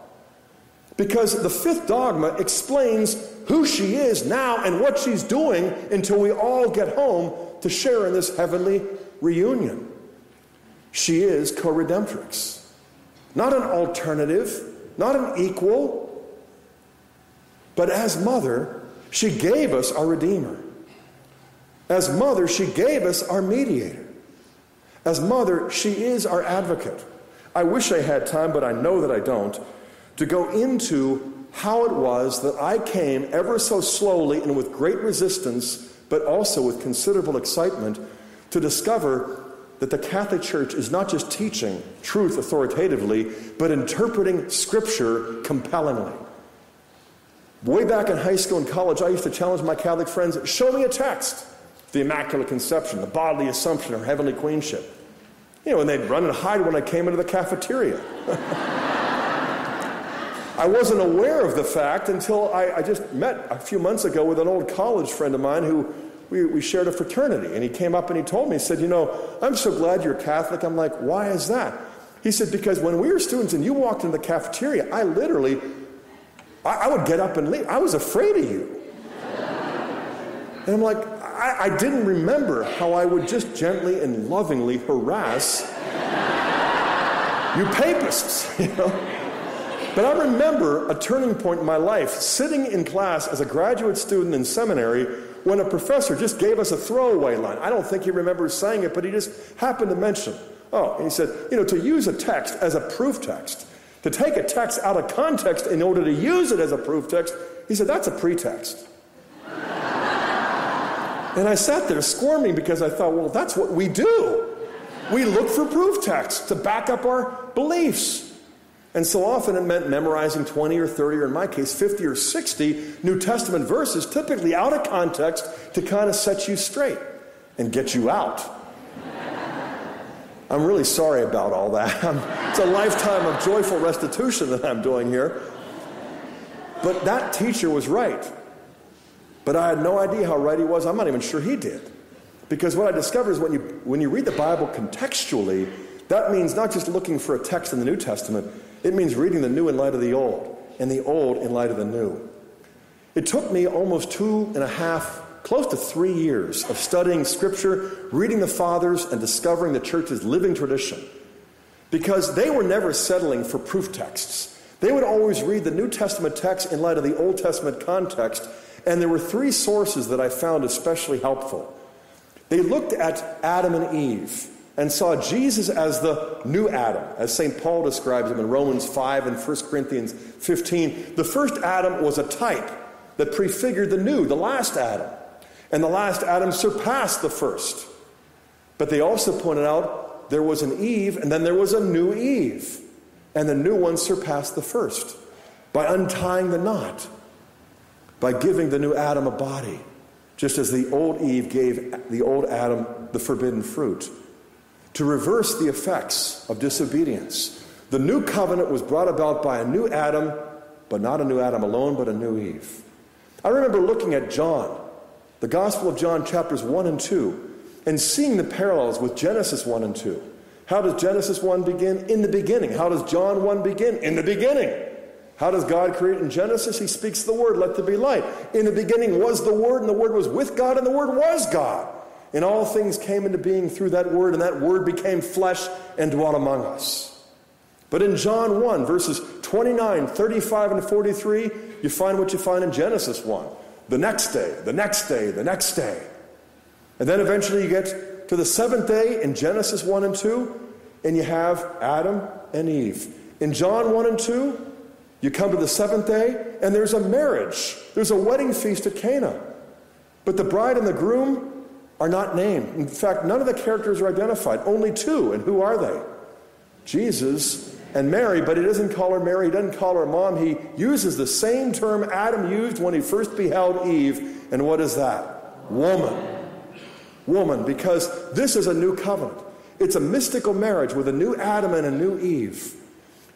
Because the fifth dogma explains who she is now and what she's doing until we all get home to share in this heavenly reunion. She is co redemptrix, not an alternative, not an equal, but as mother, she gave us our Redeemer. As mother, she gave us our mediator. As mother, she is our advocate. I wish I had time, but I know that I don't, to go into how it was that I came ever so slowly and with great resistance but also with considerable excitement to discover that the Catholic Church is not just teaching truth authoritatively, but interpreting Scripture compellingly. Way back in high school and college, I used to challenge my Catholic friends show me a text the Immaculate Conception, the bodily assumption, or heavenly queenship. You know, and they'd run and hide when I came into the cafeteria. <laughs> I wasn't aware of the fact until I, I, just met a few months ago with an old college friend of mine who we, we shared a fraternity. And he came up and he told me, he said, You know, I'm so glad you're Catholic. I'm like, Why is that? He said, Because when we were students and you walked into the cafeteria, I literally, I, I would get up and leave. I was afraid of you. And I'm like, I, I didn't remember how I would just gently and lovingly harass you papists, <laughs> you know? But I remember a turning point in my life sitting in class as a graduate student in seminary when a professor just gave us a throwaway line. I don't think he remembers saying it, but he just happened to mention. Oh, and he said, you know, to use a text as a proof text, to take a text out of context in order to use it as a proof text, he said, that's a pretext. <laughs> and I sat there squirming because I thought, well, that's what we do. We look for proof texts to back up our beliefs. And so often it meant memorizing 20 or 30, or in my case, 50 or 60 New Testament verses, typically out of context, to kind of set you straight and get you out. I'm really sorry about all that. <laughs> it's a lifetime of joyful restitution that I'm doing here. But that teacher was right. But I had no idea how right he was. I'm not even sure he did. Because what I discovered is when you, when you read the Bible contextually, that means not just looking for a text in the New Testament, it means reading the new in light of the old, and the old in light of the new. It took me almost two and a half, close to three years of studying Scripture, reading the Fathers, and discovering the church's living tradition. Because they were never settling for proof texts. They would always read the New Testament text in light of the Old Testament context, and there were three sources that I found especially helpful. They looked at Adam and Eve and saw Jesus as the new Adam, as St. Paul describes him in Romans 5 and 1 Corinthians 15. The first Adam was a type that prefigured the new, the last Adam. And the last Adam surpassed the first. But they also pointed out there was an Eve, and then there was a new Eve. And the new one surpassed the first by untying the knot, by giving the new Adam a body, just as the old Eve gave the old Adam the forbidden fruit to reverse the effects of disobedience. The new covenant was brought about by a new Adam, but not a new Adam alone, but a new Eve. I remember looking at John, the Gospel of John, chapters 1 and 2, and seeing the parallels with Genesis 1 and 2. How does Genesis 1 begin? In the beginning. How does John 1 begin? In the beginning. How does God create in Genesis? He speaks the word, let there be light. In the beginning was the Word, and the Word was with God, and the Word was God. And all things came into being through that word, and that word became flesh and dwelt among us. But in John 1, verses 29, 35, and 43, you find what you find in Genesis 1. The next day, the next day, the next day. And then eventually you get to the seventh day in Genesis 1 and 2, and you have Adam and Eve. In John 1 and 2, you come to the seventh day, and there's a marriage. There's a wedding feast at Cana. But the bride and the groom are not named. In fact, none of the characters are identified, only two. And who are they? Jesus and Mary, but he doesn't call her Mary, he doesn't call her mom. He uses the same term Adam used when he first beheld Eve. And what is that? Woman. Woman, because this is a new covenant. It's a mystical marriage with a new Adam and a new Eve.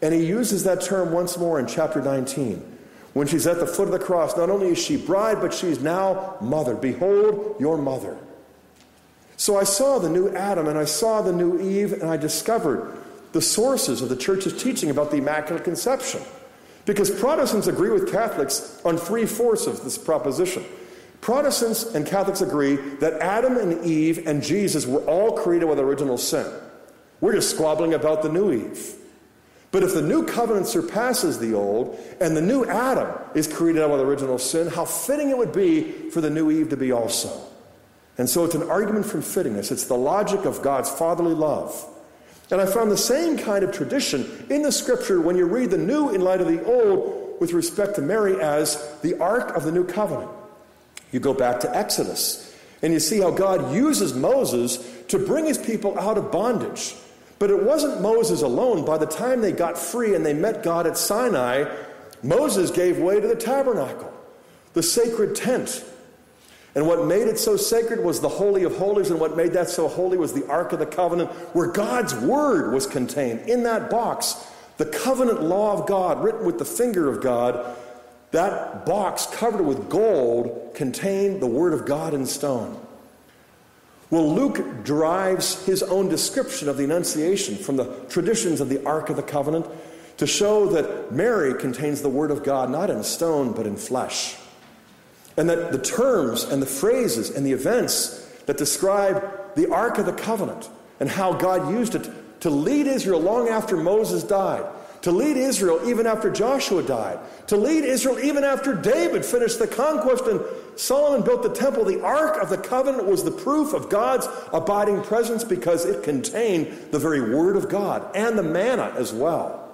And he uses that term once more in chapter 19. When she's at the foot of the cross, not only is she bride, but she's now mother. Behold your mother. So I saw the new Adam and I saw the new Eve, and I discovered the sources of the church's teaching about the Immaculate Conception. Because Protestants agree with Catholics on three fourths of this proposition. Protestants and Catholics agree that Adam and Eve and Jesus were all created with original sin. We're just squabbling about the new Eve. But if the new covenant surpasses the old and the new Adam is created out with original sin, how fitting it would be for the new Eve to be also. And so it's an argument from fittingness. It's the logic of God's fatherly love. And I found the same kind of tradition in the scripture when you read the new in light of the old with respect to Mary as the ark of the new covenant. You go back to Exodus and you see how God uses Moses to bring his people out of bondage. But it wasn't Moses alone. By the time they got free and they met God at Sinai, Moses gave way to the tabernacle, the sacred tent and what made it so sacred was the Holy of Holies, and what made that so holy was the Ark of the Covenant, where God's Word was contained. In that box, the covenant law of God, written with the finger of God, that box covered with gold contained the Word of God in stone. Well, Luke derives his own description of the Annunciation from the traditions of the Ark of the Covenant to show that Mary contains the Word of God not in stone but in flesh. And that the terms and the phrases and the events that describe the Ark of the Covenant and how God used it to lead Israel long after Moses died, to lead Israel even after Joshua died, to lead Israel even after David finished the conquest and Solomon built the temple. The Ark of the Covenant was the proof of God's abiding presence because it contained the very Word of God and the manna as well.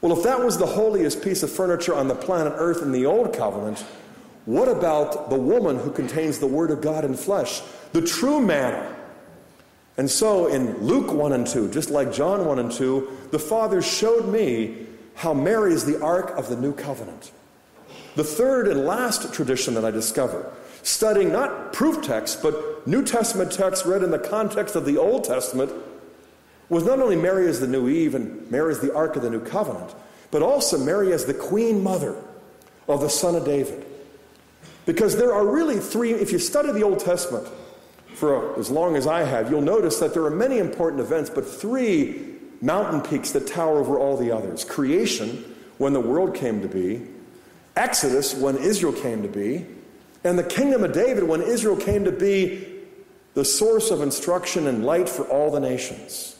Well, if that was the holiest piece of furniture on the planet Earth in the Old Covenant, what about the woman who contains the Word of God in flesh, the true manna? And so in Luke 1 and 2, just like John 1 and 2, the Father showed me how Mary is the ark of the new covenant. The third and last tradition that I discovered, studying not proof texts, but New Testament texts read in the context of the Old Testament, was not only Mary as the new Eve and Mary as the Ark of the New Covenant, but also Mary as the Queen Mother of the Son of David. Because there are really three, if you study the Old Testament for as long as I have, you'll notice that there are many important events, but three mountain peaks that tower over all the others creation, when the world came to be, Exodus, when Israel came to be, and the kingdom of David, when Israel came to be the source of instruction and light for all the nations.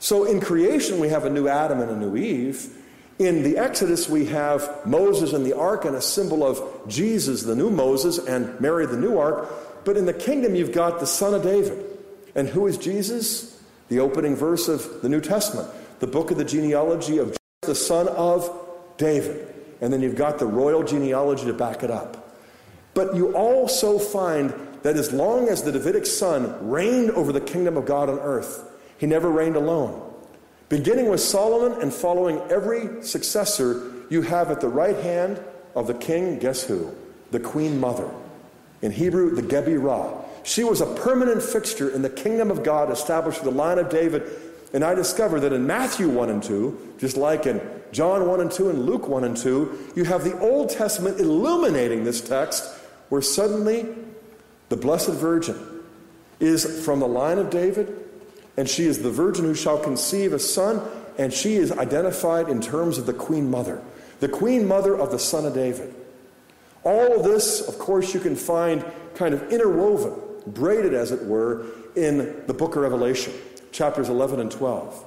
So in creation, we have a new Adam and a new Eve. In the Exodus, we have Moses and the ark and a symbol of Jesus, the new Moses, and Mary, the new ark. But in the kingdom, you've got the son of David. And who is Jesus? The opening verse of the New Testament, the book of the genealogy of the son of David. And then you've got the royal genealogy to back it up. But you also find that as long as the Davidic son reigned over the kingdom of God on earth, he never reigned alone. Beginning with Solomon and following every successor, you have at the right hand of the king, guess who? The queen mother. In Hebrew, the Gebirah. She was a permanent fixture in the kingdom of God established through the line of David. And I discovered that in Matthew 1 and 2, just like in John 1 and 2 and Luke 1 and 2, you have the Old Testament illuminating this text where suddenly the Blessed Virgin is from the line of David and she is the virgin who shall conceive a son, and she is identified in terms of the queen mother, the queen mother of the son of David. All of this, of course, you can find kind of interwoven, braided as it were, in the book of Revelation, chapters 11 and 12,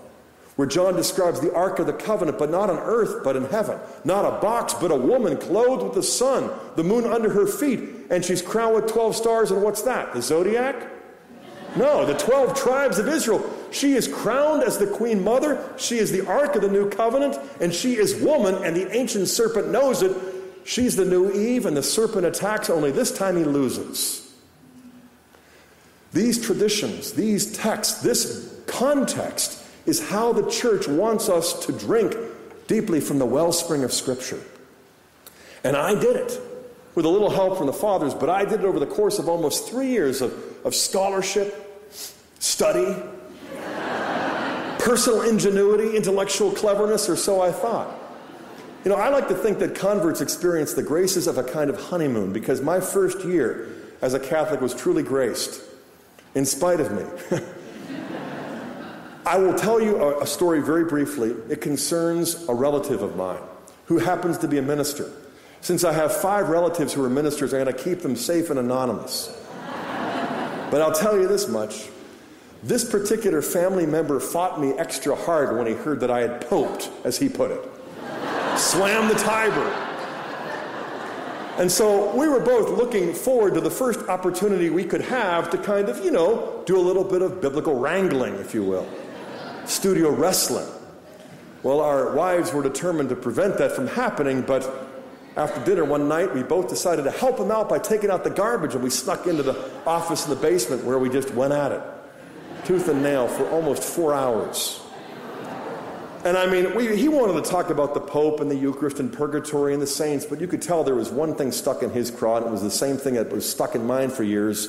where John describes the Ark of the Covenant, but not on earth, but in heaven. Not a box, but a woman clothed with the sun, the moon under her feet, and she's crowned with 12 stars, and what's that? The zodiac? No, the 12 tribes of Israel. She is crowned as the queen mother. She is the ark of the new covenant, and she is woman, and the ancient serpent knows it. She's the new Eve, and the serpent attacks, only this time he loses. These traditions, these texts, this context is how the church wants us to drink deeply from the wellspring of Scripture. And I did it with a little help from the fathers, but I did it over the course of almost three years of, of scholarship, study, personal ingenuity, intellectual cleverness, or so I thought. You know, I like to think that converts experience the graces of a kind of honeymoon because my first year as a Catholic was truly graced, in spite of me. <laughs> I will tell you a, a story very briefly. It concerns a relative of mine who happens to be a minister. Since I have five relatives who are ministers, I'm going to keep them safe and anonymous. But I'll tell you this much. This particular family member fought me extra hard when he heard that I had poped, as he put it. Swam the Tiber. And so we were both looking forward to the first opportunity we could have to kind of, you know, do a little bit of biblical wrangling, if you will. Studio wrestling. Well, our wives were determined to prevent that from happening, but after dinner one night, we both decided to help him out by taking out the garbage, and we snuck into the office in the basement where we just went at it, tooth and nail, for almost four hours. And I mean, we, he wanted to talk about the Pope and the Eucharist and purgatory and the saints, but you could tell there was one thing stuck in his craw, and it was the same thing that was stuck in mine for years,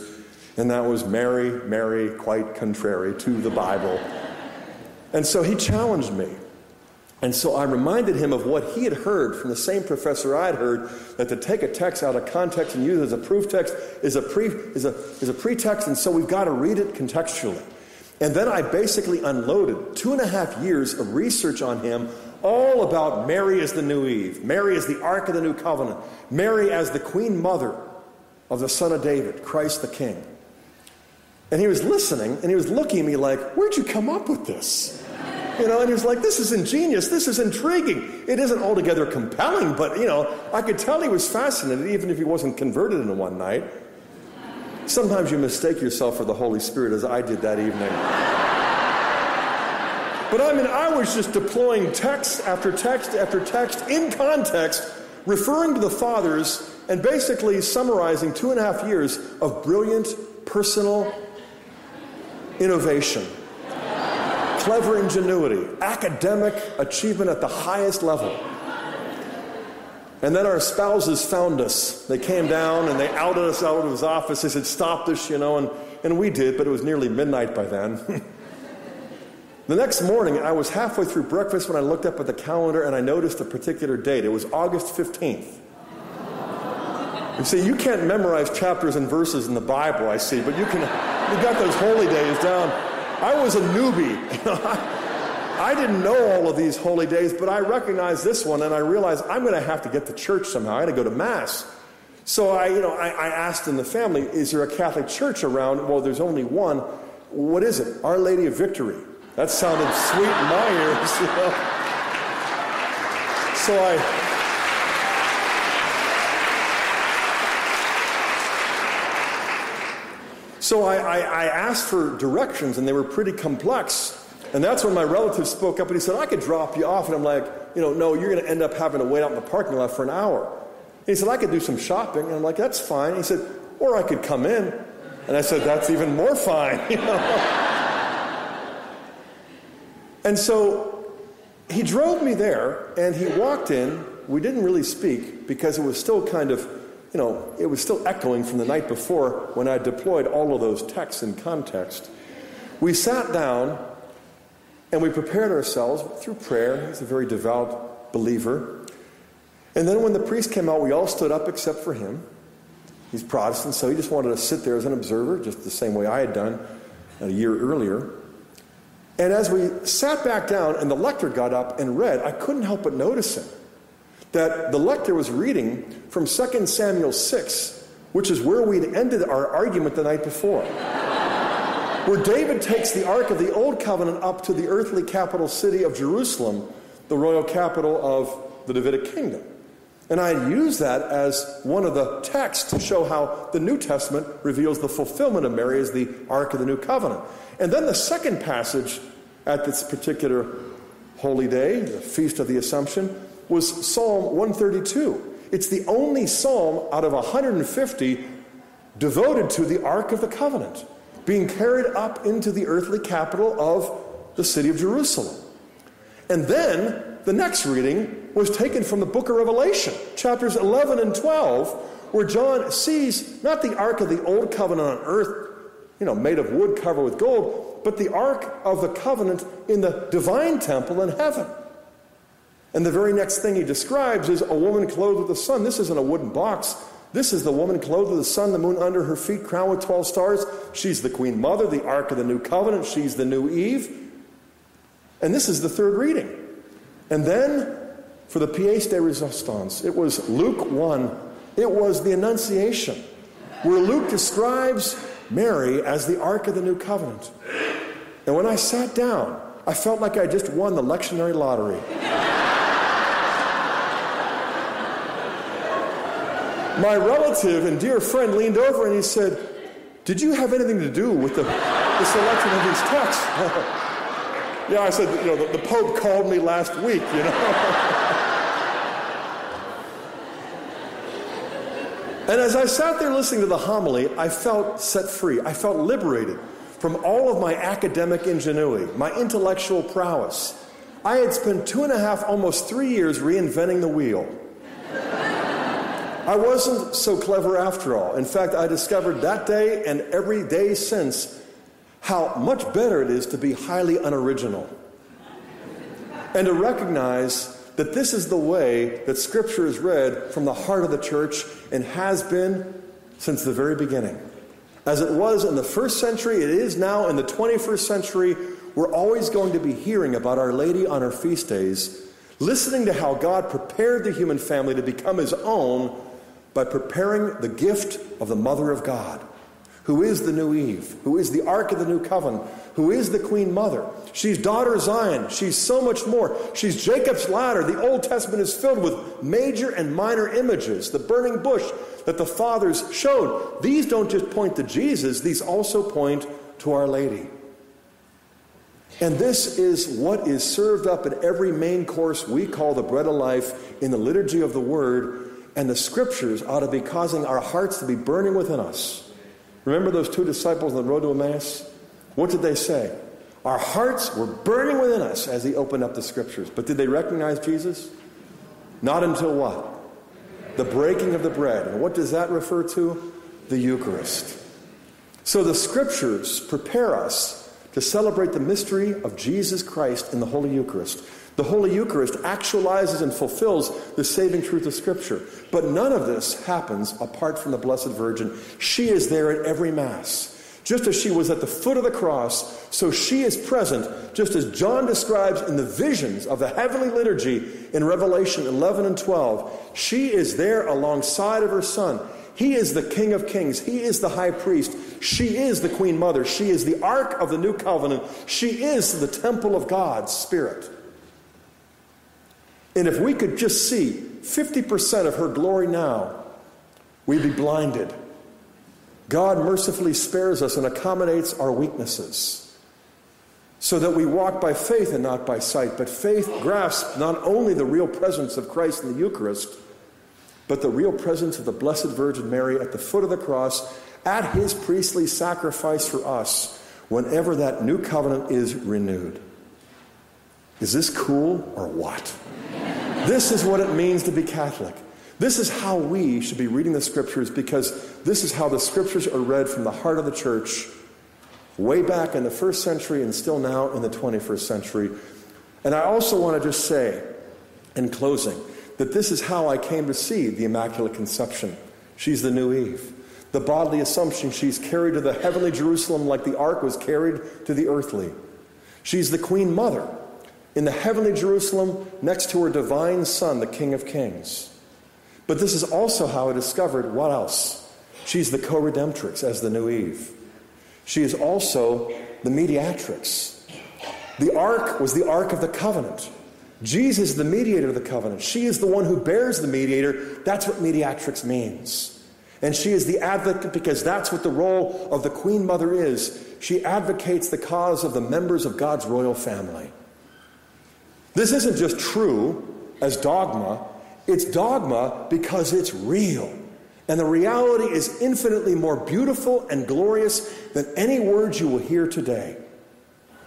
and that was Mary, Mary, quite contrary to the Bible. And so he challenged me. And so I reminded him of what he had heard from the same professor I'd heard that to take a text out of context and use it as a proof text is a, pre, is, a, is a pretext, and so we've got to read it contextually. And then I basically unloaded two and a half years of research on him, all about Mary as the new Eve, Mary as the Ark of the New Covenant, Mary as the Queen Mother of the Son of David, Christ the King. And he was listening and he was looking at me like, Where'd you come up with this? You know, and he was like, this is ingenious, this is intriguing. It isn't altogether compelling, but, you know, I could tell he was fascinated, even if he wasn't converted in one night. Sometimes you mistake yourself for the Holy Spirit, as I did that evening. But I mean, I was just deploying text after text after text in context, referring to the fathers, and basically summarizing two and a half years of brilliant personal innovation clever ingenuity, academic achievement at the highest level. And then our spouses found us. They came down and they outed us out of his office. They said, Stop this, you know, and, and we did, but it was nearly midnight by then. <laughs> The next morning, I was halfway through breakfast when I looked up at the calendar and I noticed a particular date. It was August 15th. You see, you can't memorize chapters and verses in the Bible, I see, but you can, you got those holy days down. I was a newbie. <laughs> I didn't know all of these holy days, but I recognized this one and I realized I'm going to have to get to church somehow. I had to go to Mass. So I, you know, I, I asked in the family, is there a Catholic church around? Well, there's only one. What is it? Our Lady of Victory. That sounded sweet in my ears. <laughs> You know? So I. So I, I, I, asked for directions, and they were pretty complex. And that's when my relative spoke up and he said, I could drop you off. And I'm like, you know, no, you're going to end up having to wait out in the parking lot for an hour. And he said, I could do some shopping. And I'm like, that's fine. He said, or I could come in. And I said, that's even more fine. <laughs> You know? And so he drove me there, and he walked in. We didn't really speak because it was still kind of, you know, it was still echoing from the night before when I deployed all of those texts in context. We sat down and we prepared ourselves through prayer. He's a very devout believer. And then when the priest came out, we all stood up except for him. He's Protestant, so he just wanted to sit there as an observer, just the same way I had done a year earlier. And as we sat back down and the lector got up and read, I couldn't help but noticing that the lector was reading from 2 Samuel 6, which is where we'd ended our argument the night before. <laughs> where David takes the Ark of the Old Covenant up to the earthly capital city of Jerusalem, the royal capital of the Davidic kingdom. And I used that as one of the texts to show how the New Testament reveals the fulfillment of Mary as the Ark of the New Covenant. And then the second passage at this particular holy day, the Feast of the Assumption, was Psalm 132. It's the only psalm out of 150 devoted to the Ark of the Covenant, being carried up into the earthly capital of the city of Jerusalem. And then the next reading was taken from the book of Revelation, chapters 11 and 12, where John sees not the Ark of the Old Covenant on earth you know, made of wood covered with gold, but the Ark of the Covenant in the divine temple in heaven. And the very next thing he describes is a woman clothed with the sun. This isn't a wooden box. This is the woman clothed with the sun, the moon under her feet, crowned with 12 stars. She's the Queen Mother, the Ark of the New Covenant. She's the new Eve. And this is the third reading. And then, for the pièce de résistance, it was Luke 1. It was the Annunciation, where Luke describes Mary as the Ark of the New Covenant. And when I sat down, I felt like I just won the lectionary lottery. My relative and dear friend leaned over and he said, Did you have anything to do with the, the selection of these texts? <laughs> yeah, I said, You know, the, the Pope called me last week, you know. <laughs> And as I sat there listening to the homily, I felt set free. I felt liberated from all of my academic ingenuity, my intellectual prowess. I had spent two and a half, almost three years reinventing the wheel. I wasn't so clever after all. In fact, I discovered that day and every day since how much better it is to be highly unoriginal and to recognize that this is the way that Scripture is read from the heart of the church and has been since the very beginning. As it was in the first century, it is now in the 21st century. We're always going to be hearing about Our Lady on her feast days, listening to how God prepared the human family to become His own by preparing the gift of the Mother of God who is the new Eve, who is the Ark of the New Covenant, who is the Queen Mother. She's daughter Zion. She's so much more. She's Jacob's ladder. The Old Testament is filled with major and minor images. The burning bush that the fathers showed. These don't just point to Jesus, these also point to Our Lady. And this is what is served up in every main course we call the bread of life in the liturgy of the Word. And the scriptures ought to be causing our hearts to be burning within us. Remember those two disciples on the road to Emmaus? What did they say? Our hearts were burning within us as he opened up the scriptures. But did they recognize Jesus? Not until what? The breaking of the bread. And what does that refer to? The Eucharist. So the scriptures prepare us to celebrate the mystery of Jesus Christ in the Holy Eucharist. The Holy Eucharist actualizes and fulfills the saving truth of Scripture. But none of this happens apart from the Blessed Virgin. She is there at every Mass. Just as she was at the foot of the cross, so she is present, just as John describes in the visions of the heavenly liturgy in Revelation 11 and 12. She is there alongside of her Son. He is the King of Kings. He is the High Priest. She is the Queen Mother. She is the Ark of the New Covenant. She is the temple of God's Spirit. And if we could just see 50% of her glory now, we'd be blinded. God mercifully spares us and accommodates our weaknesses so that we walk by faith and not by sight. But faith grasps not only the real presence of Christ in the Eucharist, but the real presence of the Blessed Virgin Mary at the foot of the cross at his priestly sacrifice for us whenever that new covenant is renewed. Is this cool or what? This is what it means to be Catholic. This is how we should be reading the scriptures because this is how the scriptures are read from the heart of the church way back in the first century and still now in the 21st century. And I also want to just say, in closing, that this is how I came to see the Immaculate Conception. She's the new Eve. The bodily assumption, she's carried to the heavenly Jerusalem like the ark was carried to the earthly. She's the Queen Mother in the heavenly Jerusalem next to her divine Son, the King of Kings. But this is also how I discovered what else? She's the co redemptrix as the new Eve. She is also the mediatrix. The ark was the ark of the covenant. Jesus is the mediator of the covenant. She is the one who bears the mediator. That's what mediatrix means. And she is the advocate because that's what the role of the Queen Mother is. She advocates the cause of the members of God's royal family. This isn't just true as dogma, it's dogma because it's real. And the reality is infinitely more beautiful and glorious than any words you will hear today.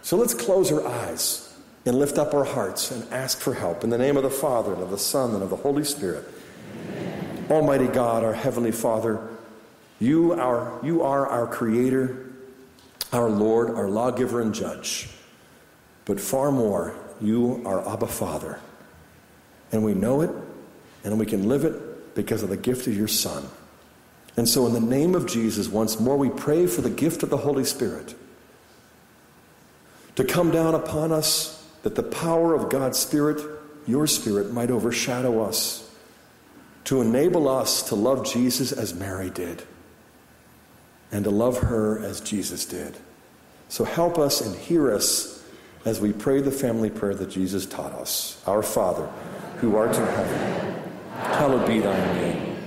So let's close our eyes and lift up our hearts and ask for help. In the name of the Father, and of the Son, and of the Holy Spirit. Amen. Almighty God, our Heavenly Father, you are, you are our Creator, our Lord, our lawgiver and judge. But far more, you are Abba Father. And we know it, and we can live it because of the gift of your Son. And so, in the name of Jesus, once more, we pray for the gift of the Holy Spirit to come down upon us, that the power of God's Spirit, your Spirit, might overshadow us, to enable us to love Jesus as Mary did, and to love her as Jesus did. So, help us and hear us as we pray the family prayer that Jesus taught us. Our Father, who art in heaven, hallowed be thy name.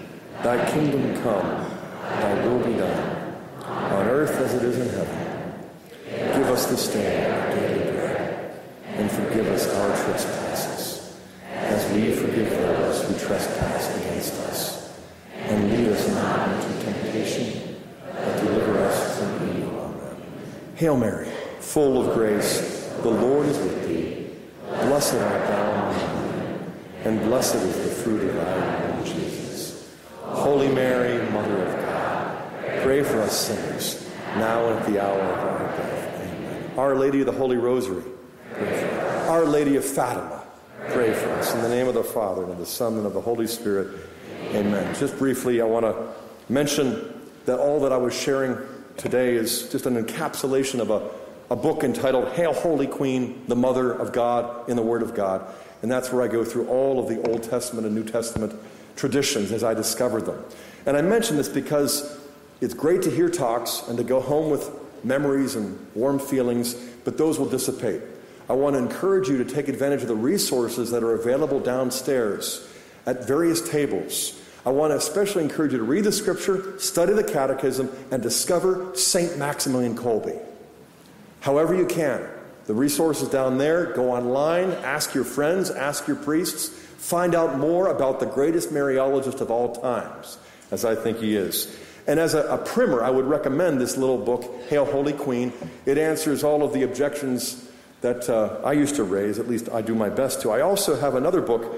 Thy kingdom come, thy will be done, on earth as it is in heaven. Give us this day our daily bread, and forgive us our trespasses, as we forgive those who trespass against us. And lead us not into temptation, but deliver us from evil. Amen. Hail Mary, full of grace, the Lord is with thee. Blessed art thou among and blessed is the fruit of thy womb, Jesus. Holy Mary, Mother of God, pray for us sinners, now and at the hour of our death. Amen. Our Lady of the Holy Rosary. Our Lady of Fatima, pray for us. In the name of the Father, and of the Son, and of the Holy Spirit. Amen. Just briefly, I want to mention that all that I was sharing today is just an encapsulation of a a book entitled Hail Holy Queen, the Mother of God in the Word of God. And that's where I go through all of the Old Testament and New Testament traditions as I discover them. And I mention this because it's great to hear talks and to go home with memories and warm feelings, but those will dissipate. I want to encourage you to take advantage of the resources that are available downstairs at various tables. I want to especially encourage you to read the scripture, study the catechism, and discover St. Maximilian Kolbe however you can. The resources down there, go online, ask your friends, ask your priests, find out more about the greatest Mariologist of all times, as I think he is. And as a, a, primer, I would recommend this little book, Hail Holy Queen. It answers all of the objections that uh, I used to raise, at least I do my best to. I also have another book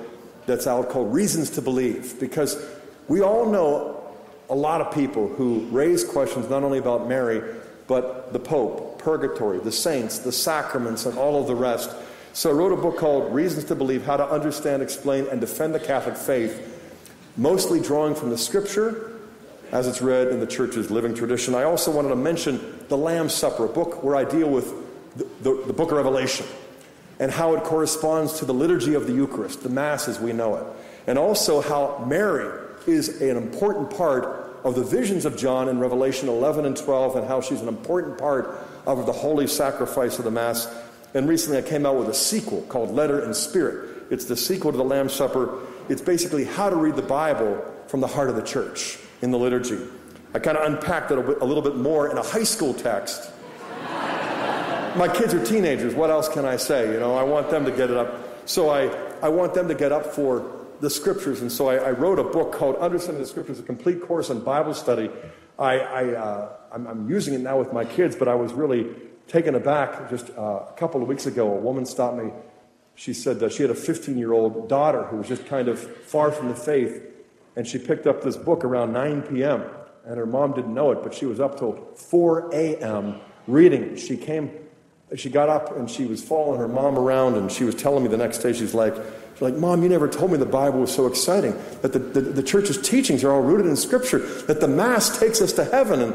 that's out called Reasons to Believe, because we all know a lot of people who raise questions not only about Mary, but the Pope, purgatory, the saints, the sacraments, and all of the rest. So I wrote a book called Reasons to Believe How to Understand, Explain, and Defend the Catholic Faith, mostly drawing from the scripture as it's read in the church's living tradition. I also wanted to mention the Lamb's Supper, a book where I deal with the, the, the book of Revelation and how it corresponds to the liturgy of the Eucharist, the Mass as we know it, and also how Mary is an important part of the visions of John in Revelation 11 and 12, and how she's an important part of the holy sacrifice of the Mass. And recently I came out with a sequel called Letter and Spirit. It's the sequel to the Lamb's Supper. It's basically how to read the Bible from the heart of the church in the liturgy. I kind of unpacked it a, bit, a little bit more in a high school text. My kids are teenagers. What else can I say? You know, I want them to get it up. So I, I want them to get up for the scriptures. And so I, I wrote a book called Understanding the Scriptures, a complete course on Bible study. I, I, uh, I'm, I'm, using it now with my kids, but I was really taken aback just uh, a couple of weeks ago. A woman stopped me. She said that she had a 15 year old daughter who was just kind of far from the faith and she picked up this book around 9 p.m. And her mom didn't know it, but she was up till 4 a.m. reading. She came, she got up and she was following her mom around, and she was telling me the next day, she's like, she's like, Mom, you never told me the Bible was so exciting. That the, the, the church's teachings are all rooted in Scripture, that the Mass takes us to heaven. And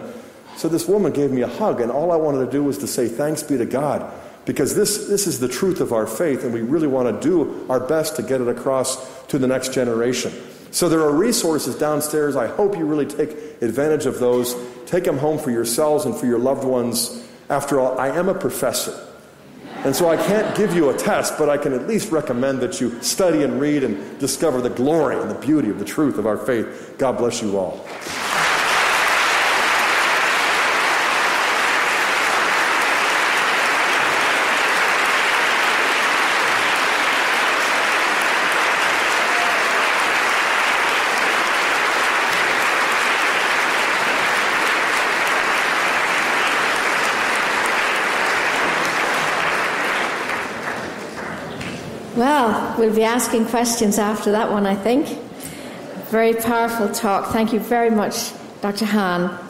so this woman gave me a hug, and all I wanted to do was to say, Thanks be to God because this, this is the truth of our faith, and we really want to do our best to get it across to the next generation. So there are resources downstairs. I hope you really take advantage of those. Take them home for yourselves and for your loved ones. After all, I am a professor. And so I can't give you a test, but I can at least recommend that you study and read and discover the glory and the beauty of the truth of our faith. God bless you all. Well, we'll be asking questions after that one, I think. Very powerful talk. Thank you very much, Dr. Hahn.